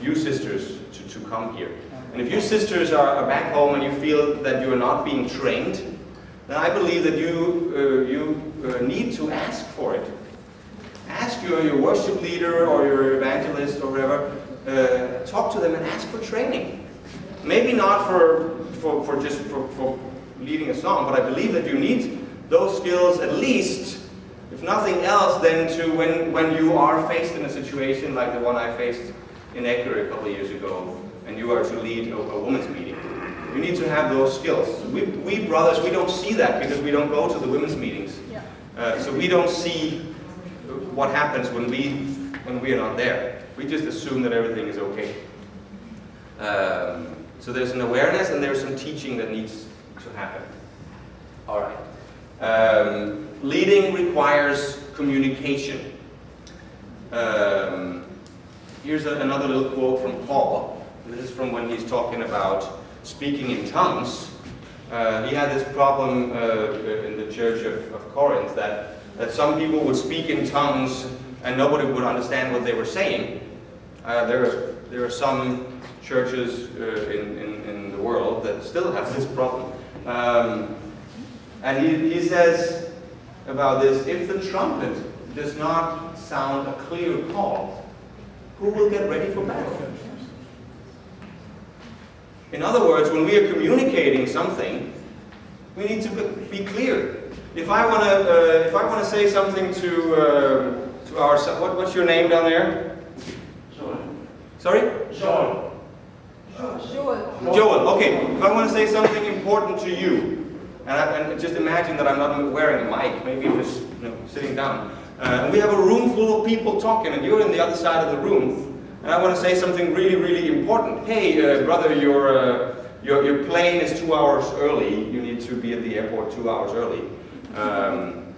you sisters to, to come here. And if you sisters are, are back home and you feel that you are not being trained, then I believe that you, uh, you uh, need to ask for it. Ask your, your worship leader or your evangelist or whatever, uh, talk to them and ask for training. Maybe not for, for, for just for, for leading a song, but I believe that you need those skills at least, if nothing else, then to when, when you are faced in a situation like the one I faced in Ecuador a couple of years ago, and you are to lead a, a women's meeting. You need to have those skills. We, we brothers, we don't see that because we don't go to the women's meetings. Yeah. Uh, so we don't see what happens when we, when we are not there. We just assume that everything is okay. Um, so there's an awareness and there's some teaching that needs to happen. All right. Um, leading requires communication. Um, Here's a, another little quote from Paul. This is from when he's talking about speaking in tongues. Uh, he had this problem uh, in the church of, of Corinth that, that some people would speak in tongues and nobody would understand what they were saying. Uh, there, are, there are some churches uh, in, in, in, the world that still have this problem. Um, and he, he says about this, if the trumpet does not sound a clear call, who will get ready for battle? In other words, when we are communicating something, we need to be clear. If I want to, uh, if I want to say something to uh, to our, what, what's your name down there? Joel. Sorry? Joel. Joel. Joel. Okay. If I want to say something important to you, and, I, and just imagine that I'm not wearing a mic, maybe I'm just you know, sitting down. Uh, and we have a room full of people talking, and you're in the other side of the room. And I want to say something really, really important. Hey, uh, brother, your, uh, your, your plane is two hours early. You need to be at the airport two hours early. Um,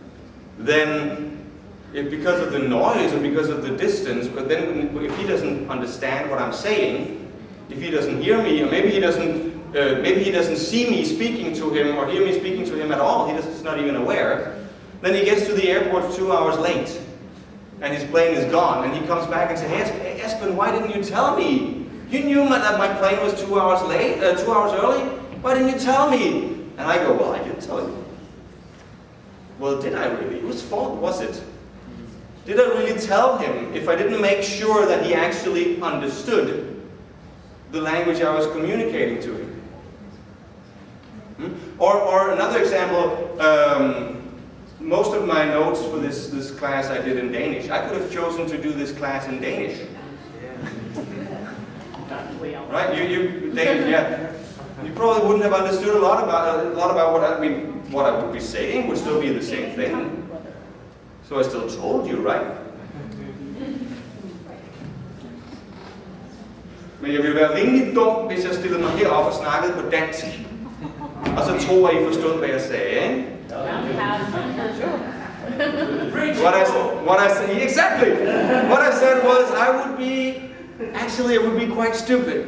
then, if because of the noise or because of the distance, but then if he doesn't understand what I'm saying, if he doesn't hear me, or maybe he doesn't, uh, maybe he doesn't see me speaking to him or hear me speaking to him at all, he's not even aware, then he gets to the airport two hours late, and his plane is gone, and he comes back and says, hey, Esben, why didn't you tell me? You knew that my plane was two hours late, uh, two hours early. Why didn't you tell me? And I go, well, I did tell you. Well, did I really? Whose fault was it? Did I really tell him if I didn't make sure that he actually understood the language I was communicating to him? Hmm? Or, or another example, um, most of my notes for this, this class I did in Danish. I could have chosen to do this class in Danish. Right? You, you, Danish, yeah. You probably wouldn't have understood a lot about a lot about what I, I mean. What I would be saying would still be the same thing. So I still told you, right? Men jeg ville være rimelig dum, hvis jeg stillede mig herop og snakkede på dansk. Og så tror I forstod, hvad jeg sagde, ikke? What I what I said, exactly. What I said was I would be, actually, it would be quite stupid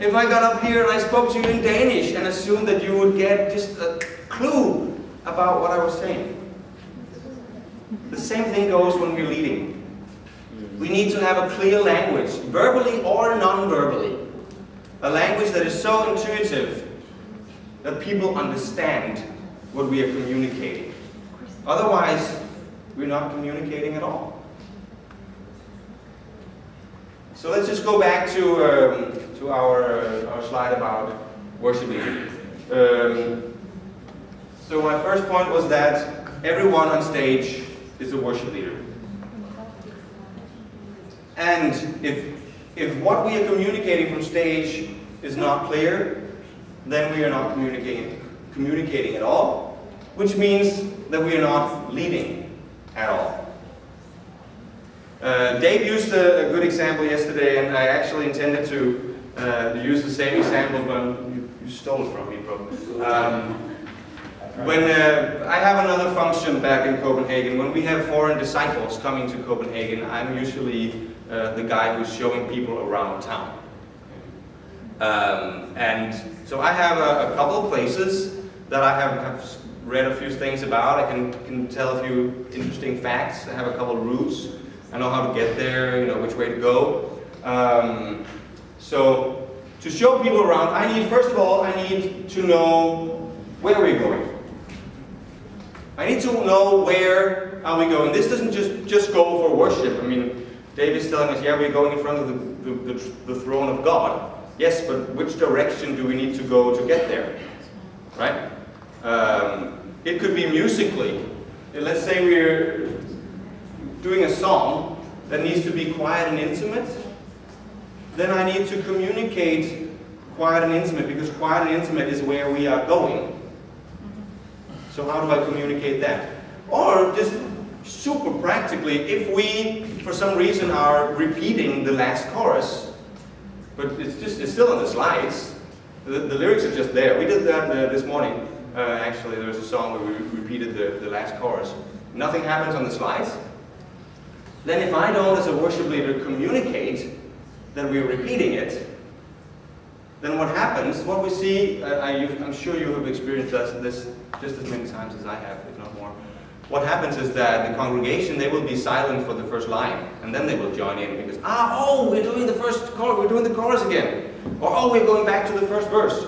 if I got up here and I spoke to you in Danish and assumed that you would get just a clue about what I was saying. The same thing goes when we're leading. We need to have a clear language, verbally or non-verbally. A language that is so intuitive that people understand what we are communicating. Otherwise, we're not communicating at all. So let's just go back to, um, to our, uh, our slide about worship leading. Um, so my first point was that everyone on stage is a worship leader. And if, if what we are communicating from stage is not clear, then we are not communicating, communicating at all, which means that we are not leading at all. Uh, Dave used a, a, good example yesterday, and I actually intended to uh, use the same example, but you, you stole it from me, bro. Um, when uh, I have another function back in Copenhagen, when we have foreign disciples coming to Copenhagen, I'm usually uh, the guy who's showing people around town. Um, and so I have a, a, couple places that I have, have read a few things about. I can, can tell a few interesting facts. I have a couple routes. I know how to get there, you know, which way to go. Um, so to show people around, I need, first of all, I need to know where we're going. I need to know where are we going. This doesn't just, just go for worship. I mean, David's telling us, yeah, we're going in front of the, the, the, the throne of God. Yes, but which direction do we need to go to get there? Right? Um, it could be musically. Let's say we're doing a song that needs to be quiet and intimate. Then I need to communicate quiet and intimate because quiet and intimate is where we are going. So how do I communicate that? Or just super practically, if we, for some reason, are repeating the last chorus, but it's just it's still on the slides, the, the lyrics are just there. We did that uh, this morning. Uh, actually, there was a song where we repeated the, the last chorus. Nothing happens on the slides. Then if I don't, as a worship leader, communicate that we're repeating it, then what happens, what we see, uh, I, am sure you have experienced this just as many times as I have, if not more, what happens is that the congregation, they will be silent for the first line, and then they will join in because, ah, oh, we're doing the first chorus, we're doing the chorus again. Or, oh, we're going back to the first verse.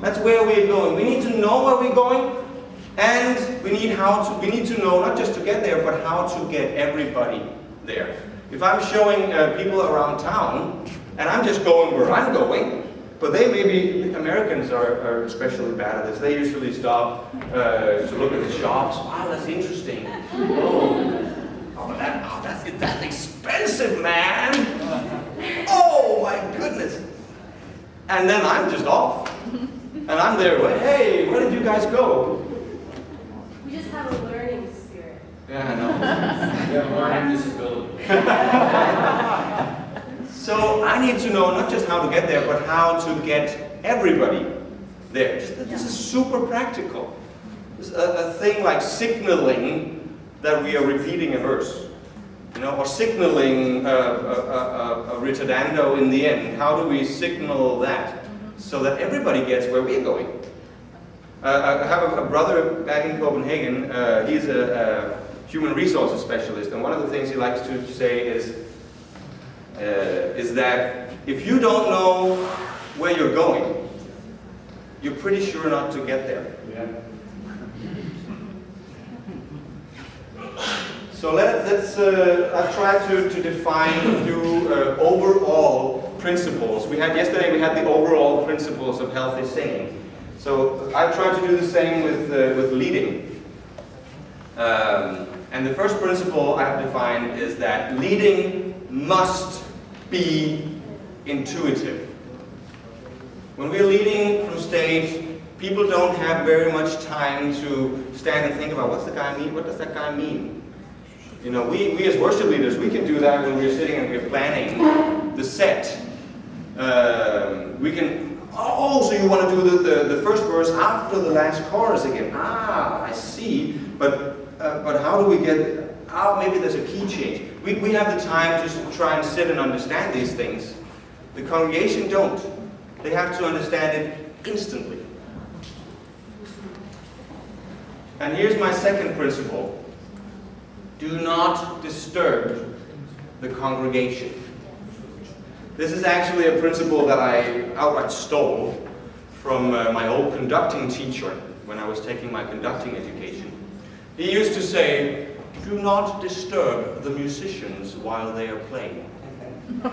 That's where we're going. We need to know where we're going, and we need how to, we need to know not just to get there, but how to get everybody there. If I'm showing uh, people around town, and I'm just going where I'm going, but they maybe, Americans are, are especially bad at this. They usually stop uh, to look at the shops. Wow, that's interesting. Oh, oh, that, oh that's, that's expensive, man. Oh, my goodness. And then I'm just off. And I'm there, hey, where did you guys go? We just have a learning. Yeah, I know. we have learning disability. So I need to know not just how to get there, but how to get everybody there. This is super practical. A, a, thing like signaling that we are repeating a verse. You know, or signaling a, a, a, ritardando in the end. How do we signal that so that everybody gets where we're going? Uh, I have a, brother back in Copenhagen. Uh, he's a, human resources specialist, and one of the things he likes to say is, uh, is that if you don't know where you're going, you're pretty sure not to get there. Yeah. So let, us uh, I've tried to, to define a few uh, overall principles. We had yesterday we had the overall principles of healthy singing. So I've tried to do the same with, uh, with leading. Um, and the first principle I've defined is that leading must be intuitive. When we're leading from stage, people don't have very much time to stand and think about what's the guy mean, what does that guy mean? You know, we, we as worship leaders, we can do that when we're sitting and we're planning the set. Um, we can, Oh, so you want to do the, the, the first verse after the last chorus again. Ah, I see. But, uh, but how do we get, oh, maybe there's a key change. We, we have the time to try and sit and understand these things. The congregation don't. They have to understand it instantly. And here's my second principle. Do not disturb the congregation. This is actually a principle that I outright stole from uh, my old conducting teacher when I was taking my conducting education. He used to say, do not disturb the musicians while they are playing.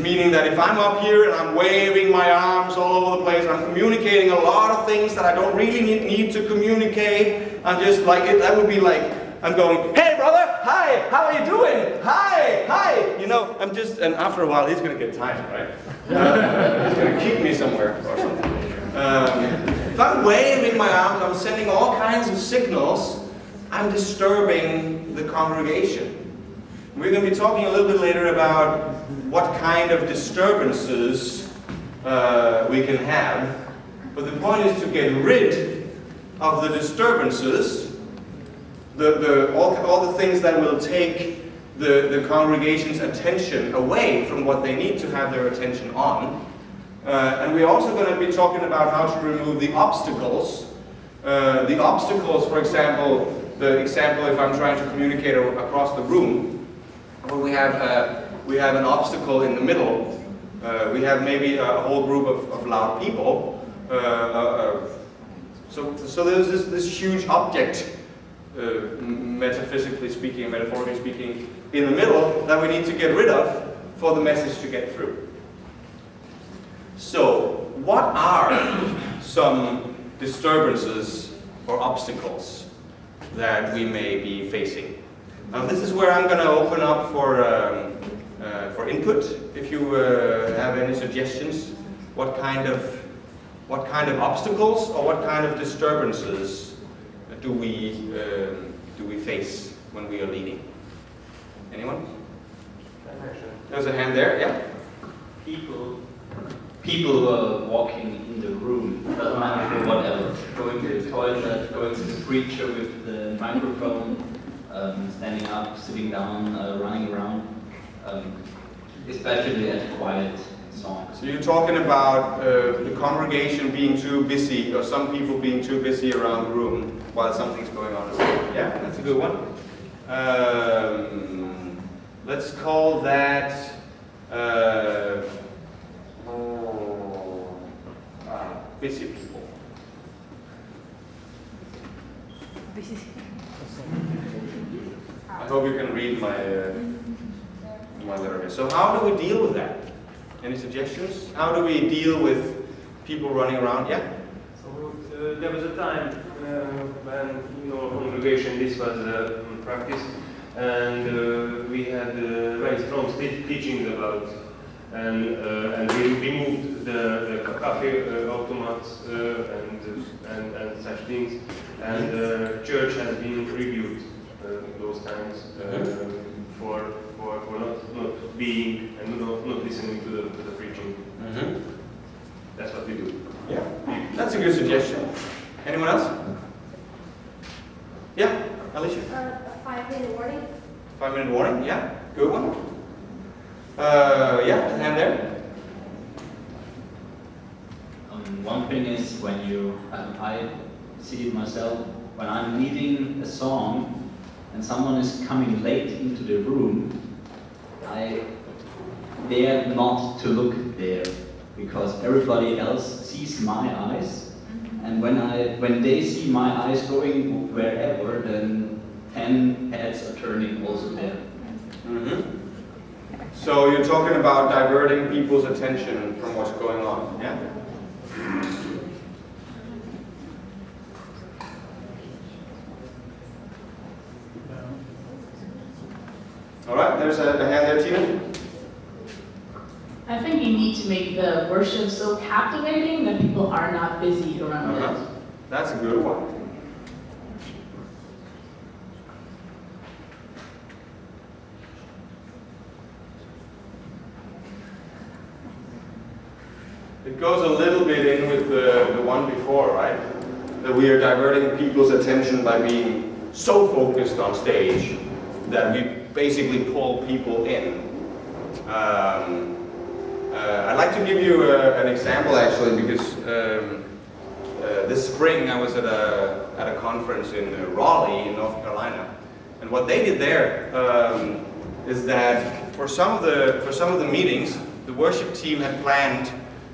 Meaning that if I'm up here and I'm waving my arms all over the place, I'm communicating a lot of things that I don't really need, need to communicate. I'm just like, it, that would be like, I'm going, hey brother, hi, how are you doing? Hi, hi. You know, I'm just, and after a while, he's going to get tired, right? He's going to keep me somewhere or something. If I'm waving my arms, I'm sending all kinds of signals, I'm disturbing the congregation. We're going to be talking a little bit later about what kind of disturbances uh, we can have. But the point is to get rid of the disturbances, the, the, all, all the things that will take the, the congregation's attention away from what they need to have their attention on. Uh, and we're also going to be talking about how to remove the obstacles. Uh, the obstacles, for example, the example if I'm trying to communicate across the room, when we have, uh, we have an obstacle in the middle, uh, we have maybe a whole group of, of loud people. Uh, uh, so, so there's this, this huge object, metaphysically speaking, metaphorically speaking, in the middle that we need to get rid of for the message to get through. So, what are some disturbances or obstacles that we may be facing? Now this is where I'm going to open up for, um, uh, for input. If you uh, have any suggestions, what kind of what kind of obstacles or what kind of disturbances do we um, do we face when we are leading? Anyone? There's a hand there. Yeah. People. People were walking in the room, doesn't matter whatever, going to the toilet, going to the preacher with the microphone, um, standing up, sitting down, uh, running around, um, especially at quiet songs. So you're talking about uh, the congregation being too busy, or some people being too busy around the room while something's going on. Yeah, that's a good one. Um, let's call that uh, busy people. Busy. I hope you can read my, uh, my letter here. So how do we deal with that? Any suggestions? How do we deal with people running around? Yeah? So uh, there was a time uh, when in our congregation this was uh, practice and uh, we had uh, very strong teachings about and, and we removed the, the cafe automats and, and, and such things and the church has been reviewed those times uh, for, for, for not, not being and not, not listening to the, to the preaching. Mm -hmm. That's what we do. Yeah, that's a good suggestion. Anyone else? Yeah, Alicia? Uh, five minute warning. Five minute warning, yeah, good one. Uh, yeah, hand there. Um, one thing is when you, um, I see it myself, when I'm leading a song, and someone is coming late into the room, I dare not to look there because everybody else sees my eyes and when I when they see my eyes going wherever then 10 heads are turning also there. Mm -hmm. So you're talking about diverting people's attention from what's going on, yeah? All right, there's a, a hand there, Tina. I think you need to make the worship so captivating that people are not busy around it. Uh-huh. That's a good one. It goes a little bit in with the, the one before, right? That we are diverting people's attention by being so focused on stage that we basically pull people in. Um, uh, I'd like to give you uh, an example actually because um, uh, this spring I was at a, at a conference in uh, Raleigh in North Carolina and what they did there um, is that for some of the for some of the meetings the worship team had planned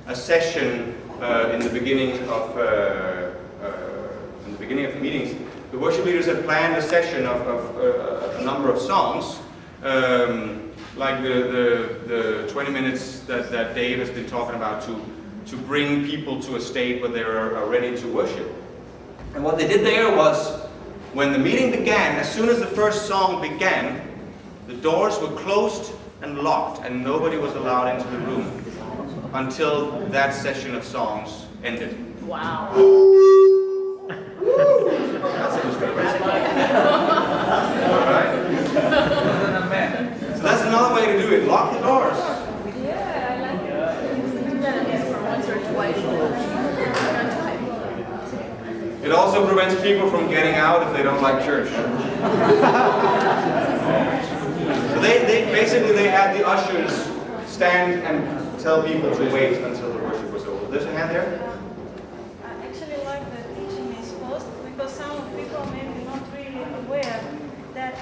a session uh, in the beginning of uh, uh, in the beginning of meetings the worship leaders had planned a session of, of a number of songs um, like the, the, the 20 minutes that, that Dave has been talking about to, to bring people to a state where they are, are ready to worship. And what they did there was, when the meeting began, as soon as the first song began, the doors were closed and locked, and nobody was allowed into the room until that session of songs ended. Wow. that's All right? So that's another way to do it. Lock the doors. Yeah, I like it. Once or twice. It also prevents people from getting out if they don't like church. so they, they basically they had the ushers stand and tell people to wait until the worship was over. There's a hand there. I actually like the teaching is first because some people may be not really aware that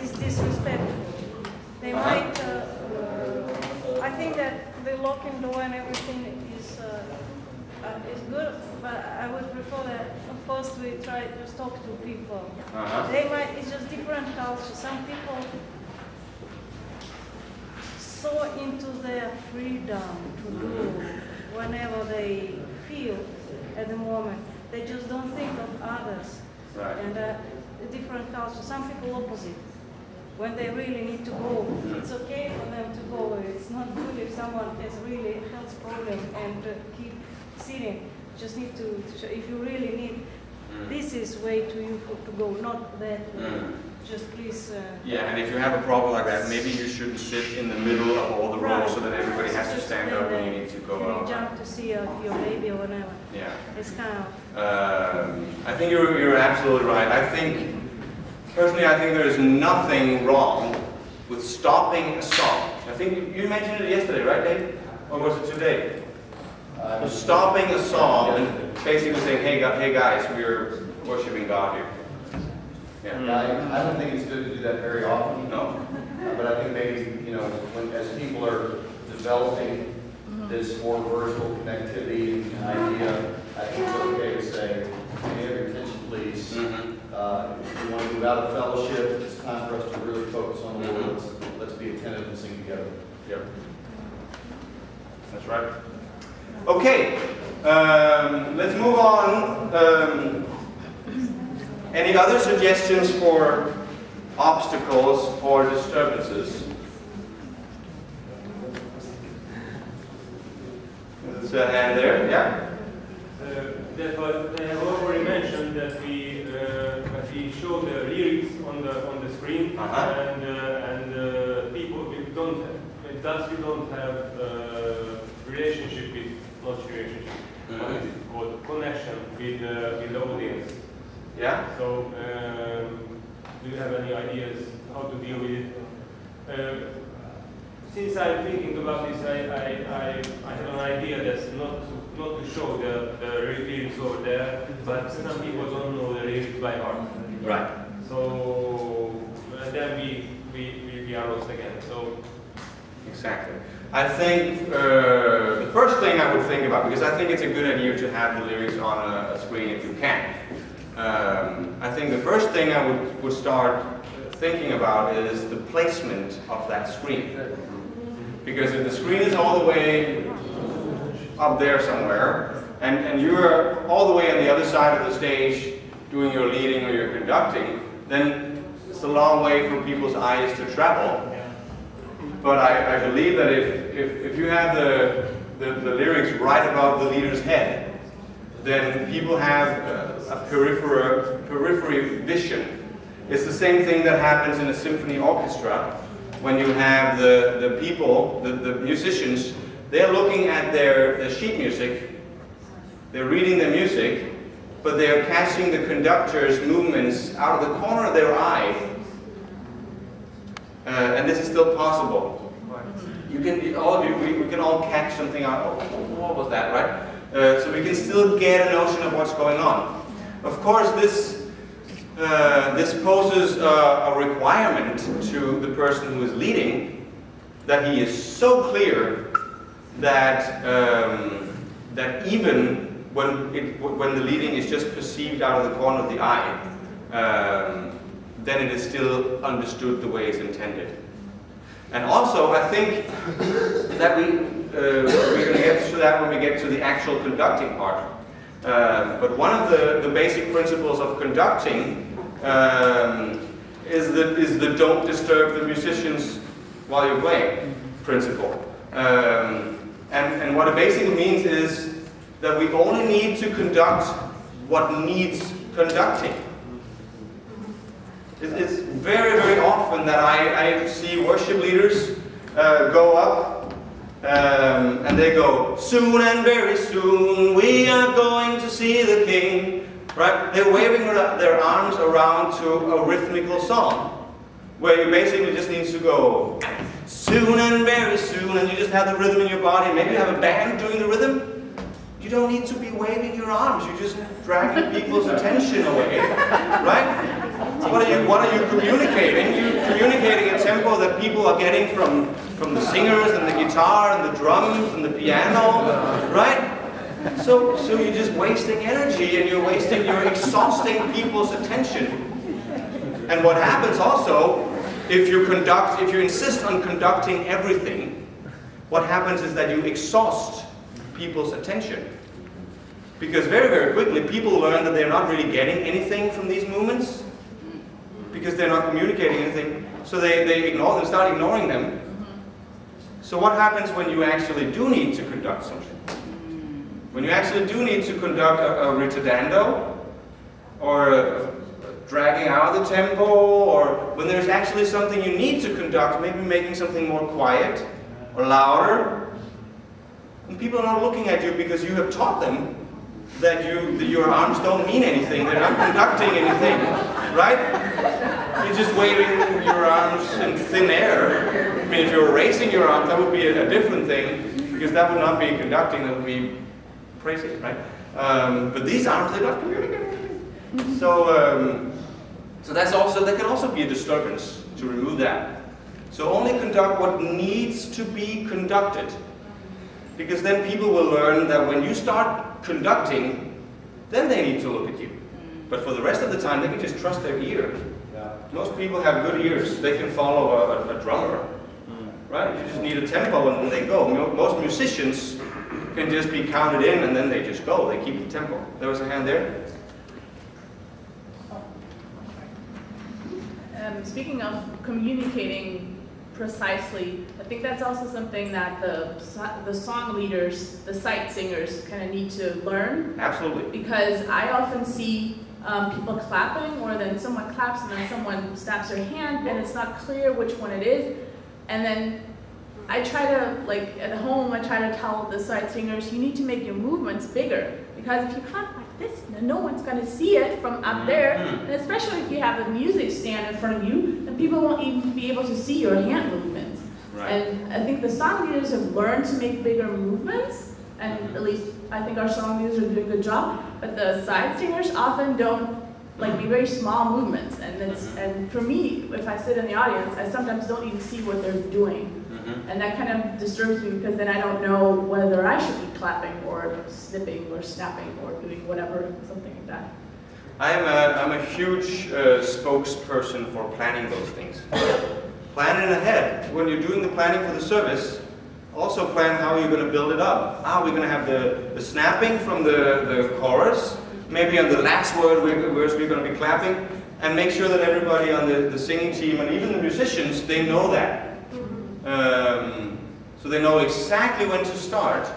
is disrespectful. They might, uh, I think that the locking door and everything is, uh, uh, is good, but I would prefer that first we try to talk to people. Uh-huh. They might, it's just different culture. Some people so into their freedom to do whenever they feel at the moment. They just don't think of others. Right. And uh, a different culture. Some people opposite. When they really need to go, it's okay for them to go. It's not good if someone has really a health problem and uh, keep sitting. Just need to, to show, if you really need, this is way to you for, to go, not that way. Just please. Uh, Yeah, and if you have a problem like that, maybe you shouldn't sit in the middle of all the rows so that everybody has to stand up when you need to go Can you out. jump to see uh, your baby or whatever? Yeah. It's kind of. Um, I think you're, you're absolutely right. I think, personally, I think there is nothing wrong with stopping a song. I think you- you mentioned it yesterday, right, Dave? Or was it today? Uh, stopping a song and basically saying, hey, hey guys, we're worshiping God here. Yeah, I, I don't think it's good to do that very often. No. Uh, But I think maybe, you know, when, as people are developing this more vertical connectivity idea, I think it's okay to say, can you have your attention, please? Mhm. Uh, If you want to move out of fellowship, it's time for us to really focus on the Lord. Let's, let's be attentive and sing together. Yep. That's right. Okay, um, let's move on. Um, any other suggestions for obstacles or disturbances? There's a hand there, yeah? Uh, that I have already mentioned that we uh, that we show the lyrics on the on the screen, Uh-huh. and uh, and uh, people we don't have, thus we don't have uh, relationship with not relationship, it called connection with uh, with the audience. Yeah. So um, do you have any ideas how to deal with it? Uh, since I'm thinking about this, I, I, I, I have an idea that's not to, not to show the, the lyrics over there, but some people don't know the lyrics by heart. Right. So and then we, we, we, we are lost again. So Exactly. I think uh, the first thing I would think about, because I think it's a good idea to have the lyrics on a, a screen if you can. Um, I think the first thing I would, would start thinking about is the placement of that screen. Because if the screen is all the way up there somewhere, and, and you're all the way on the other side of the stage doing your leading or your conducting, then it's a long way for people's eyes to travel. But I, I believe that if, if, if you have the, the, the lyrics right above the leader's head, then people have a, peripheral, periphery vision. It's the same thing that happens in a symphony orchestra when you have the, the people, the, the musicians they're looking at their, their sheet music, they're reading the music, but they're catching the conductor's movements out of the corner of their eye. Uh, and this is still possible. You can, all of you, we, we can all catch something out. Oh, what was that, right? Uh, so we can still get a notion of what's going on. Of course, this uh, this poses a, a requirement to the person who is leading that he is so clear that um, that even when it, when the leading is just perceived out of the corner of the eye, um, then it is still understood the way it's intended. And also, I think that we, we're going to get to that when we get to the actual conducting part. Uh, but one of the, the basic principles of conducting um, is, the, is the don't disturb the musicians while you're playing principle. Um, and, and what it basically means is that we only need to conduct what needs conducting. It's very, very often that I, I see worship leaders uh, go up um, and they go, soon and very soon we are going to see the King. Right? They're waving their arms around to a rhythmical song where you basically just need to go soon and very soon and you just have the rhythm in your body. Maybe you have a band doing the rhythm. You don't need to be waving your arms. You're just dragging people's attention away. Right? What are you, what are you communicating? You're communicating a tempo that people are getting from, from the singers and the guitar and the drums and the piano, right? So, so you're just wasting energy and you're wasting, you're exhausting people's attention. And what happens also, if you conduct, if you insist on conducting everything, what happens is that you exhaust people's attention. Because very, very quickly, people learn that they're not really getting anything from these movements because they're not communicating anything. So they, they ignore them, start ignoring them. So what happens when you actually do need to conduct something? When you actually do need to conduct a, a ritardando, or a, a dragging out the tempo, or when there's actually something you need to conduct, maybe making something more quiet or louder, and people are not looking at you because you have taught them that, you, that your arms don't mean anything, they're not conducting anything, right? You're just waving your arms in thin air. I mean, if you were raising your arms, that would be a, a different thing, because that would not be conducting, that would be praising, right? Um, but these arms, they're not communicating. So, um, so that's also, that can also be a disturbance to remove that. So only conduct what needs to be conducted. Because then people will learn that when you start conducting, then they need to look at you. But for the rest of the time, they can just trust their ear. Yeah. Most people have good ears. They can follow a, a, a drummer. Right? You just need a tempo and then they go. Most musicians can just be counted in and then they just go. They keep the tempo. There was a hand there. Um, speaking of communicating precisely. I think that's also something that the the song leaders, the side singers, kind of need to learn. Absolutely. Because I often see um, people clapping, or then someone claps and then someone snaps their hand, and it's not clear which one it is. And then I try to, like at home, I try to tell the side singers, you need to make your movements bigger. Because if you clap like this, no one's going to see it from up there. Mm-hmm. And especially if you have a music stand in front of you, then people won't even be able to see your hand movements. Right. And I think the song leaders have learned to make bigger movements, and at least I think our song leaders are doing a good job. But the side singers often don't like be very small movements, and it's mm-hmm. and for me, if I sit in the audience, I sometimes don't even see what they're doing. Mm-hmm. And that kind of disturbs me because then I don't know whether I should be clapping or snipping or snapping or doing whatever, something like that. I'm a, I'm a huge uh, spokesperson for planning those things. plan it ahead. When you're doing the planning for the service, also plan how you're going to build it up. How we're going to have the, the snapping from the, the chorus, maybe on the last word we're, we're going to be clapping, and make sure that everybody on the, the singing team and even the musicians, they know that. Um, so they know exactly when to start.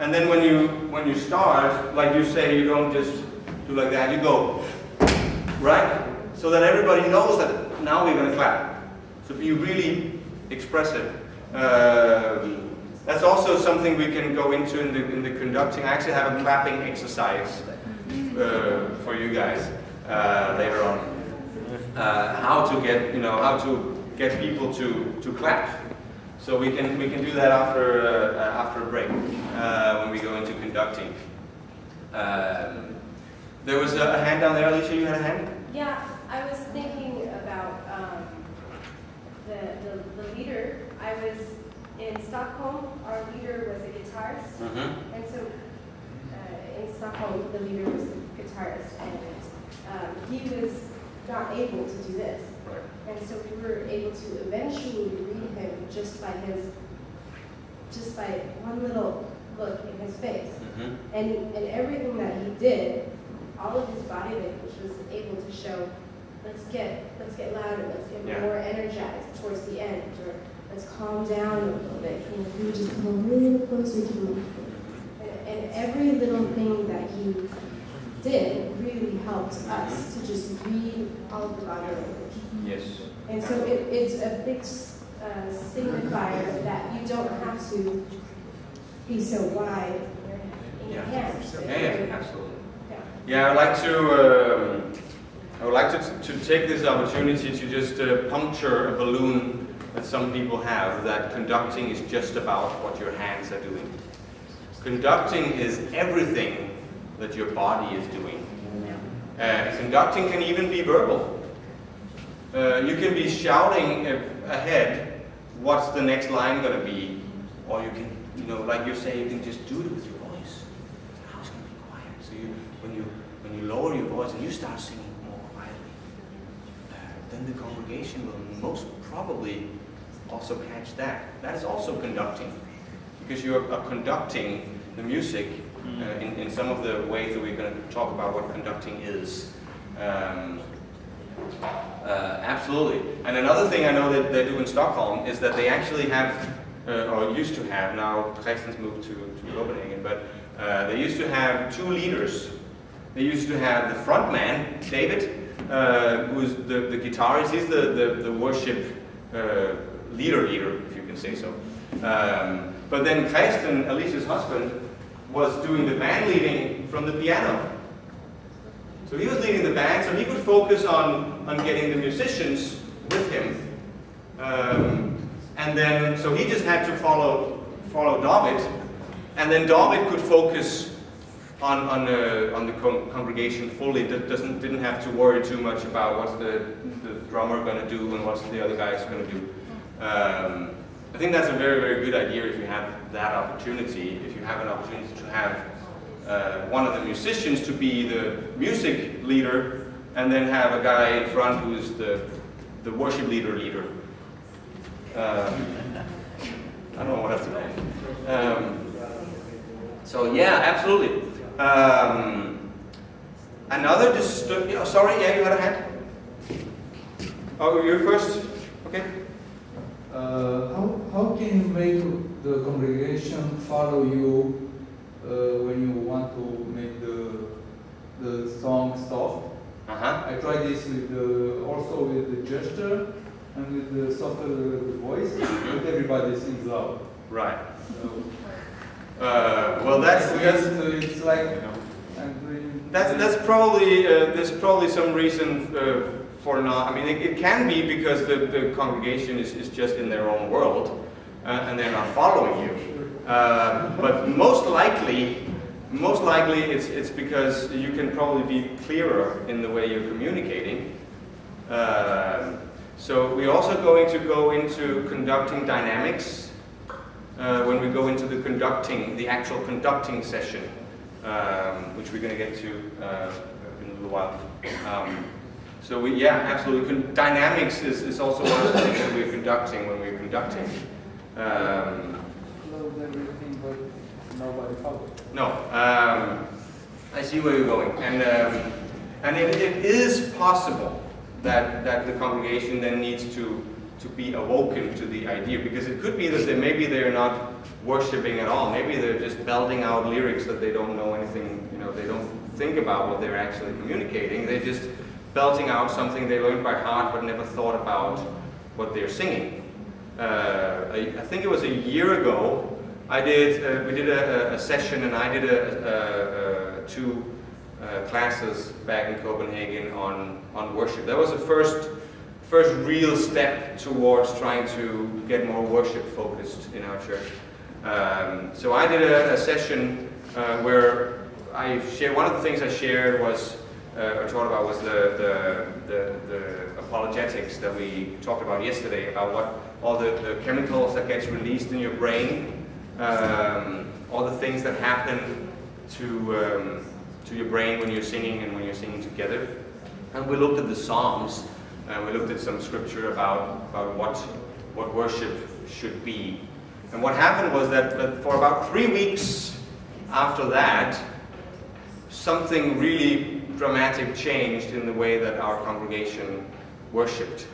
And then when you when you start, like you say, you don't just do like that. You go right, so that everybody knows that now we're going to clap. So be really expressive. Um, That's also something we can go into in the, in the conducting. I actually have a clapping exercise uh, for you guys uh, later on. Uh, how to get, you know, how to get people to, to clap. So we can, we can do that after, uh, after a break uh, when we go into conducting. Um, there was a, a hand down there, Alicia, you had a hand? Yeah, I was thinking about um, the, the, the leader. I was in Stockholm, our leader was a guitarist. Mhm. And so uh, in Stockholm, the leader was a guitarist. And um, he was not able to do this. And so we were able to eventually read him just by his, just by one little look in his face. Mhm. And, and everything that he did, all of his body language was able to show, let's get, let's get louder, let's get Yeah. more energized towards the end, or let's calm down a little bit. You know, we would just come a little closer to him. And, and every little thing that he did really helped us to just read all of the body language. Yes. And so it, it's a big uh, signifier that you don't have to be so wide in your hands. Yeah, yeah, absolutely. Yeah. Yeah, I'd like to, um, I would like to, to take this opportunity to just uh, puncture a balloon that some people have, that conducting is just about what your hands are doing. Conducting is everything that your body is doing. Uh, conducting can even be verbal. Uh, you can be shouting ahead, what's the next line going to be? Or you can, you know, like you say, you can just do it with your voice. It's going to be quiet. So you, when you when you lower your voice and you start singing more quietly, uh, then the congregation will most probably also catch that. That is also conducting, because you are, are conducting the music uh, in, in some of the ways that we're going to talk about what conducting is. Um, uh, absolutely. And another thing I know that they do in Stockholm is that they actually have, uh, or used to have, now Christian's moved to, to Copenhagen, but uh, they used to have two leaders. They used to have the front man, David, uh, who's the, the guitarist, he's the, the, the worship uh, leader leader, if you can say so. Um, but then Christian, Alicia's husband, was doing the band leading from the piano. So he was leading the band, so he could focus on, on getting the musicians with him. Um, and then, so he just had to follow, follow David. And then David could focus on, on, uh, on the con congregation fully. Doesn't, didn't have to worry too much about what's the, the drummer going to do and what's the other guys going to do. Um, I think that's a very, very good idea if you have that opportunity, if you have an opportunity to have uh, one of the musicians to be the music leader and then have a guy in front who's the, the worship leader leader. Um, I don't know what else to it. Um, so yeah, absolutely. Um, another disturb. Oh, sorry, yeah, you had a hand. Oh, you're first. Okay. Uh, how, how can you make the congregation follow you uh, when you want to make the, the song soft? Uh-huh. I tried this with the, also with the gesture and with the softer voice, but everybody sings loud. Right. So, Uh, well, that's that's. it's, it's like I'm doing. That's that's probably uh, there's probably some reason uh, for not. I mean, it, it can be because the, the congregation is, is just in their own world uh, and they're not following you. Uh, but most likely, most likely it's it's because you can probably be clearer in the way you're communicating. Uh, so we're also going to go into conducting dynamics uh, when we go into the conducting, the actual conducting session, um, which we're going to get to uh, in a little while. Um, so we, yeah, absolutely. Dynamics is, is also one of the things that we're conducting when we're conducting. Um, no, um, I see where you're going, and um, and it, it is possible that that the congregation then needs to to be awoken to the idea because it could be that they, maybe they're not worshiping at all. Maybe they're just belting out lyrics that they don't know anything. You know, they don't think about what they're actually communicating. They're just belting out something they learned by heart but never thought about what they're singing. Uh, I, I think it was a year ago I did, uh, we did a, a, session and I did a, a, two uh, classes back in Copenhagen on, on worship. That was the first, first real step towards trying to get more worship focused in our church. Um, so I did a, a session uh, where I shared, one of the things I shared was, uh, or talked about was the, the, the, the, apologetics that we talked about yesterday, about what all the, the chemicals that gets released in your brain, um, all the things that happen to, um, to your brain when you're singing and when you're singing together. And we looked at the Psalms, and we looked at some scripture about, about what, what worship should be. And what happened was that, that for about three weeks after that, something really dramatic changed in the way that our congregation worshipped.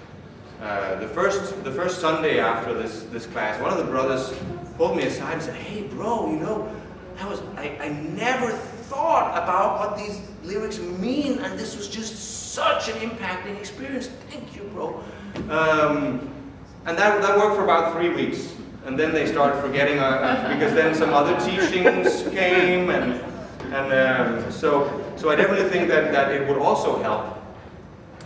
Uh, the first the first Sunday after this this class, one of the brothers pulled me aside and said, "Hey, bro, you know, I was I, I never thought about what these lyrics mean, and this was just such an impacting experience. Thank you, bro." Um, and that that worked for about three weeks and then they started forgetting uh, uh, because then some other teachings came and and um, so so I definitely think that that it would also help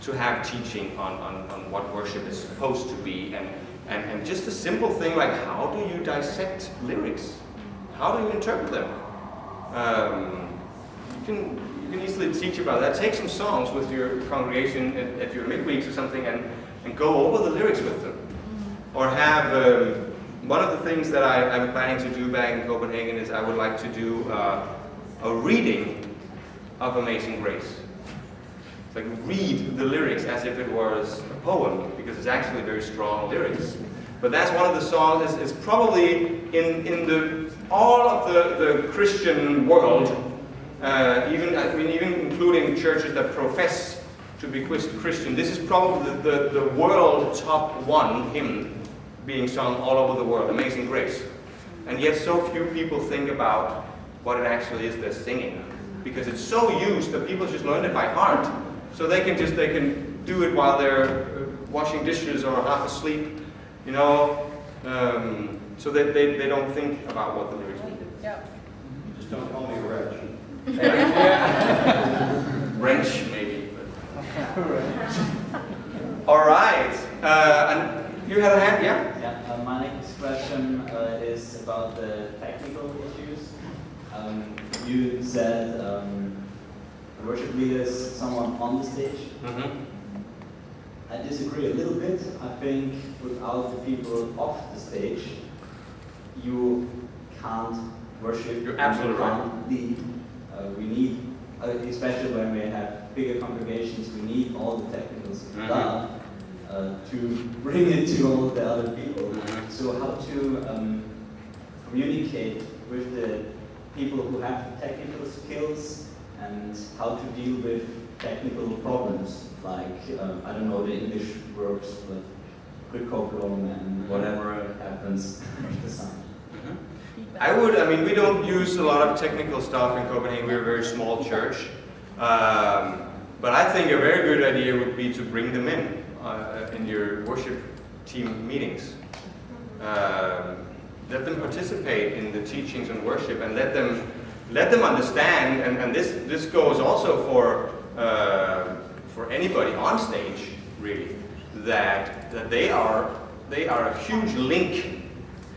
to have teaching on, on, on what worship is supposed to be. And, and and just a simple thing like how do you dissect lyrics? How do you interpret them? Um, you can you can easily teach about that. Take some songs with your congregation at, at your midweeks or something and and go over the lyrics with them. Or have um, one of the things that I, am planning to do back in Copenhagen is I would like to do uh, a reading of Amazing Grace. It's like read the lyrics as if it was a poem, because it's actually very strong lyrics. But that's one of the songs, it's, it's probably in, in the, all of the, the Christian world, uh, even, I mean, even including churches that profess to be Christian, this is probably the, the, the world top one hymn being sung all over the world, Amazing Grace. And yet so few people think about what it actually is they're singing. Because it's so used that people just learn it by heart. So they can just, they can do it while they're uh, washing dishes or half asleep, you know. Um, so that they, they don't think about what the lyrics mean. Yep. Just don't call me a wretch. Wrench, maybe. All right. Uh, and you had a hand, yeah? Yeah, uh, my next question uh, is about the technical issues. You said um, worship leader is someone on the stage. Mm -hmm. I disagree a little bit. I think without the people off the stage, you can't worship. You're absolutely you can't right. lead. Uh, we need, uh, especially when we have bigger congregations, we need all the technical stuff. Mm -hmm uh, to bring it to all the other people. Mm-hmm. So how to um, communicate with the people who have technical skills and how to deal with technical problems like, uh, I don't know, the English verbs, but Rückkopplung and whatever happens with the sound. Mm-hmm. I would, I mean, we don't use a lot of technical stuff in Copenhagen. We're a very small church. Um, but I think a very good idea would be to bring them in uh, in your worship team meetings. Um, let them participate in the teachings and worship and let them let them understand and, and this this goes also for uh, for anybody on stage really that that they are they are a huge link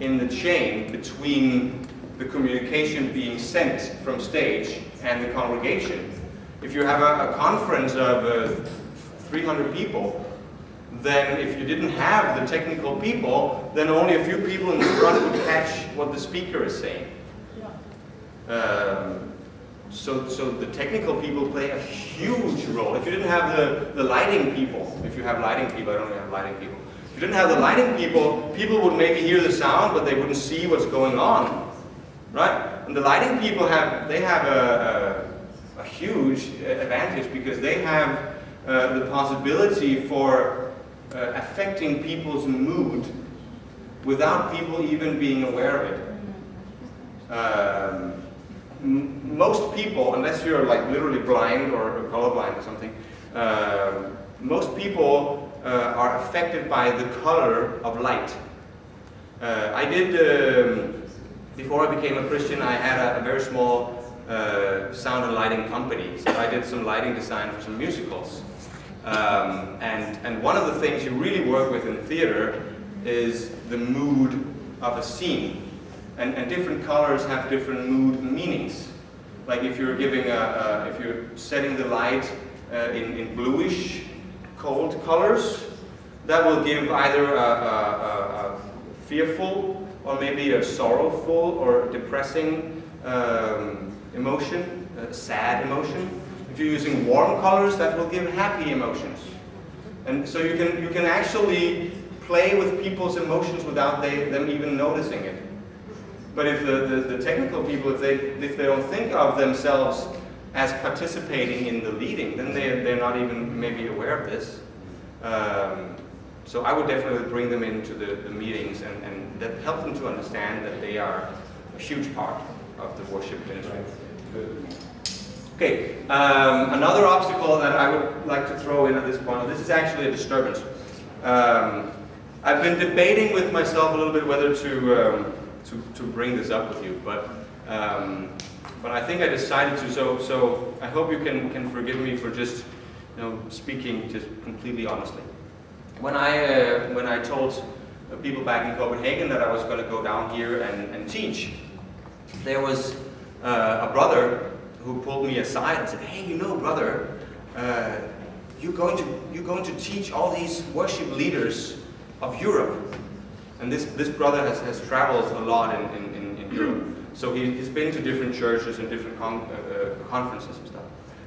in the chain between the communication being sent from stage and the congregation. If you have a, a conference of uh, 300 people, then if you didn't have the technical people, then only a few people in the front would catch what the speaker is saying. Um, so, so the technical people play a huge role. If you didn't have the, the lighting people, if you have lighting people, I don't have lighting people. If you didn't have the lighting people, people would maybe hear the sound, but they wouldn't see what's going on, right? And the lighting people have, they have a, a, a huge advantage because they have uh, the possibility for uh, affecting people's mood without people even being aware of it. Um, most people, unless you're like literally blind or, or colorblind or something, uh, most people uh, are affected by the color of light. Uh, I did um, before I became a Christian, I had a, a very small uh, sound and lighting company. So I did some lighting design for some musicals. Um, and, and one of the things you really work with in theater is the mood of a scene. And, and different colors have different mood meanings. Like if you're giving a, a if you're setting the light uh, in, in bluish, cold colors, that will give either a, a, a fearful or maybe a sorrowful or depressing um, emotion, sad emotion. If you're using warm colors, that will give happy emotions. And so you can, you can actually play with people's emotions without they, them even noticing it. But if the, the, the, technical people, if they, if they don't think of themselves as participating in the leading, then they, they're not even maybe aware of this. Um, so I would definitely bring them into the, the meetings and, and that help them to understand that they are a huge part of the worship ministry. Okay, um, another obstacle that I would like to throw in at this point, this is actually a disturbance. Um, I've been debating with myself a little bit whether to, um, to, to, bring this up with you, but, um, but I think I decided to, so, so I hope you can, can forgive me for just you know, speaking just completely honestly. When I, uh, when I told people back in Copenhagen that I was going to go down here and, and teach, there was uh, a brother who pulled me aside and said, hey, you know, brother, uh, you're, going to, you're going to teach all these worship leaders of Europe. And this, this brother has, has traveled a lot in, in, in, Europe. So he, has been to different churches and different con uh, uh, conferences and stuff.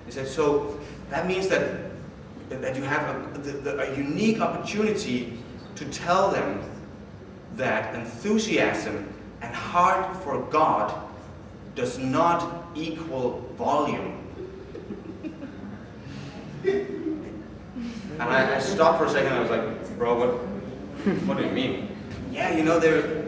He said, so that means that, that you have a, the, the, a unique opportunity to tell them that enthusiasm and heart for God does not equal volume. and I, I, stopped for a second I was like, bro, what, what do you mean? Yeah, you know, there,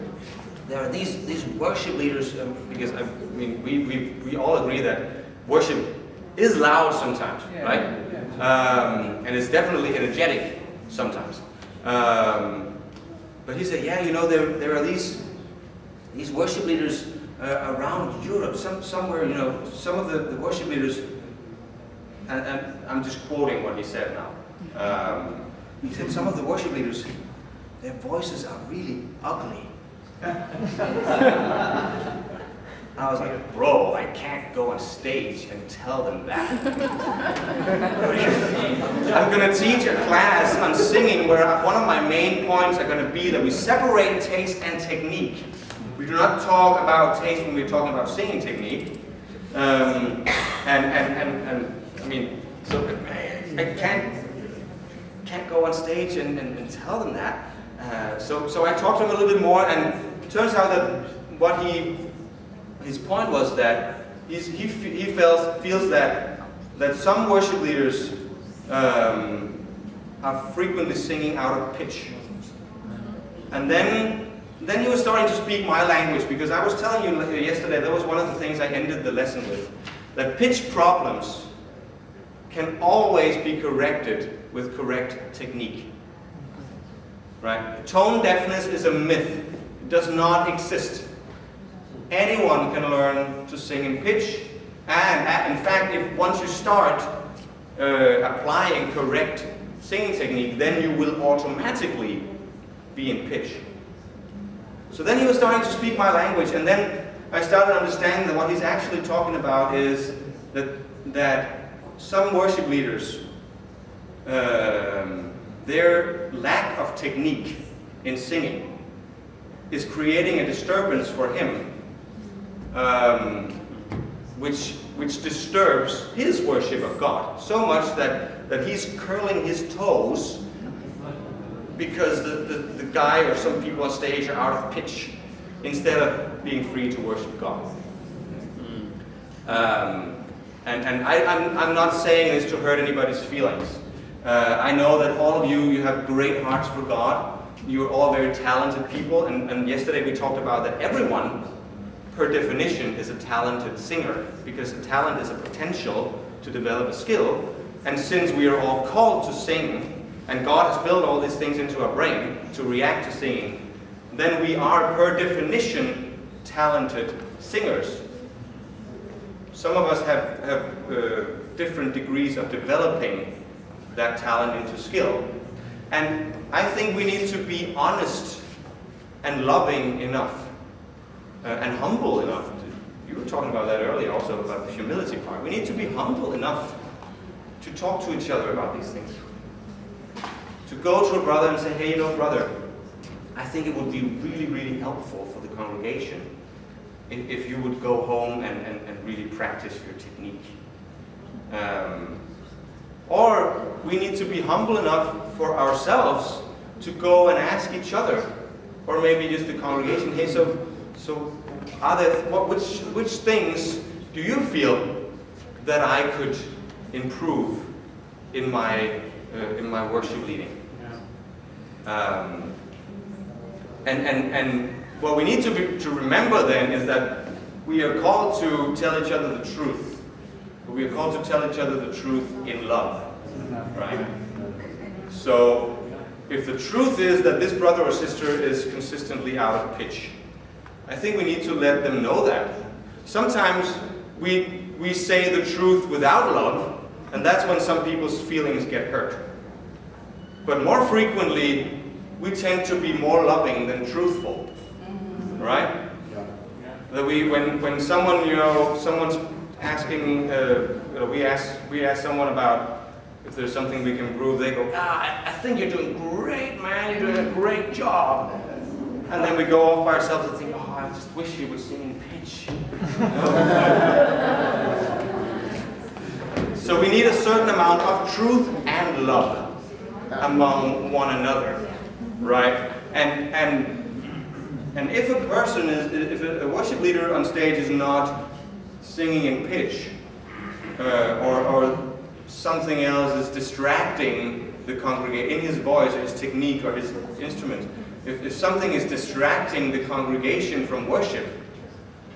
there are these, these worship leaders, um, because I mean, we, we, we all agree that worship is loud sometimes, yeah, right? Yeah. Um, and it's definitely energetic sometimes. Um, but he said, yeah, you know, there, there are these, these worship leaders uh, around Europe, some, somewhere, you know, some of the, the worship leaders, and, and, I'm just quoting what he said now. Um, he said, some of the worship leaders, their voices are really ugly. I was like, bro, I can't go on stage and tell them that. I'm going to teach a class on singing where one of my main points are going to be that we separate taste and technique. We do not talk about taste when we're talking about singing technique. Um, and, and, and, and, I mean, so I can't, can't go on stage and, and, and tell them that. Uh, so, so I talked to him a little bit more, and it turns out that what he his point was that he, he feels, feels that, that some worship leaders um, are frequently singing out of pitch. And then, then he was starting to speak my language because I was telling you yesterday, that was one of the things I ended the lesson with, that pitch problems can always be corrected with correct technique. Right? Tone deafness is a myth. It does not exist. Anyone can learn to sing in pitch. And in fact, if once you start uh, applying correct singing technique, then you will automatically be in pitch. So then he was starting to speak my language, and then I started understanding that what he's actually talking about is that, that some worship leaders, um, their lack of technique in singing is creating a disturbance for him um, which, which disturbs his worship of God so much that, that he's curling his toes because the, the, the guy or some people on stage are out of pitch instead of being free to worship God. Um, and and I, I'm, I'm not saying this to hurt anybody's feelings. Uh, I know that all of you, you have great hearts for God. You're all very talented people. And, and yesterday we talked about that everyone per definition, is a talented singer, because a talent is a potential to develop a skill. And since we are all called to sing, and God has built all these things into our brain to react to singing, then we are per definition talented singers. Some of us have, have uh, different degrees of developing that talent into skill. And I think we need to be honest and loving enough uh, and humble enough. To, you were talking about that earlier also, about the humility part. We need to be humble enough to talk to each other about these things. To go to a brother and say, hey, you know, brother, I think it would be really, really helpful for the congregation if, you would go home and, and, and really practice your technique. Um, or we need to be humble enough for ourselves to go and ask each other, or maybe just the congregation, hey, so, so are there, what, which, which things do you feel that I could improve in my, uh, in my worship leading? Um, and, and, and what we need to, be, to remember then is that we are called to tell each other the truth. We are called to tell each other the truth in love. Right? So, if the truth is that this brother or sister is consistently out of pitch, I think we need to let them know that. Sometimes we, we say the truth without love, and that's when some people's feelings get hurt. But more frequently, we tend to be more loving than truthful. Right? That we, when, when someone, you know, someone's asking, uh, we ask, we ask someone about if there's something we can improve, they go, ah, I, I think you're doing great, man, you're doing a great job. And then we go off by ourselves and think, oh, I just wish you would sing in pitch. so we need a certain amount of truth and love among one another, right? And, and and if a person is, if a worship leader on stage is not singing in pitch, uh, or, or something else is distracting the congregation in his voice or his technique or his instrument, if, if something is distracting the congregation from worship,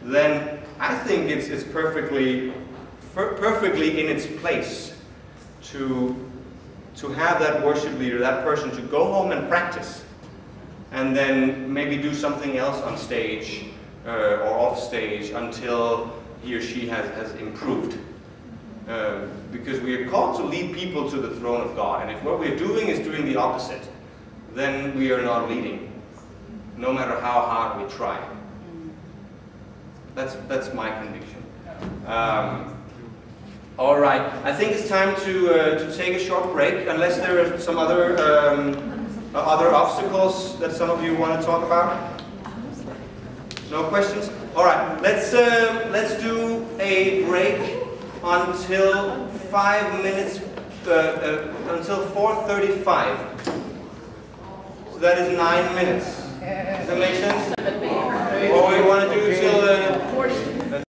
then I think it's, it's perfectly, perfectly in its place to, to have that worship leader, that person, to go home and practice and then maybe do something else on stage uh, or off stage until he or she has, has improved. Uh, because we are called to lead people to the throne of God. And if what we're doing is doing the opposite, then we are not leading, no matter how hard we try. That's, that's my conviction. Um, all right, I think it's time to, uh, to take a short break, unless there are some other um, other obstacles that some of you want to talk about? No questions? All right, let's, uh, let's do a break until five minutes, uh, uh, until 4.35. So that is nine minutes. Does that make sense? Or we want to do till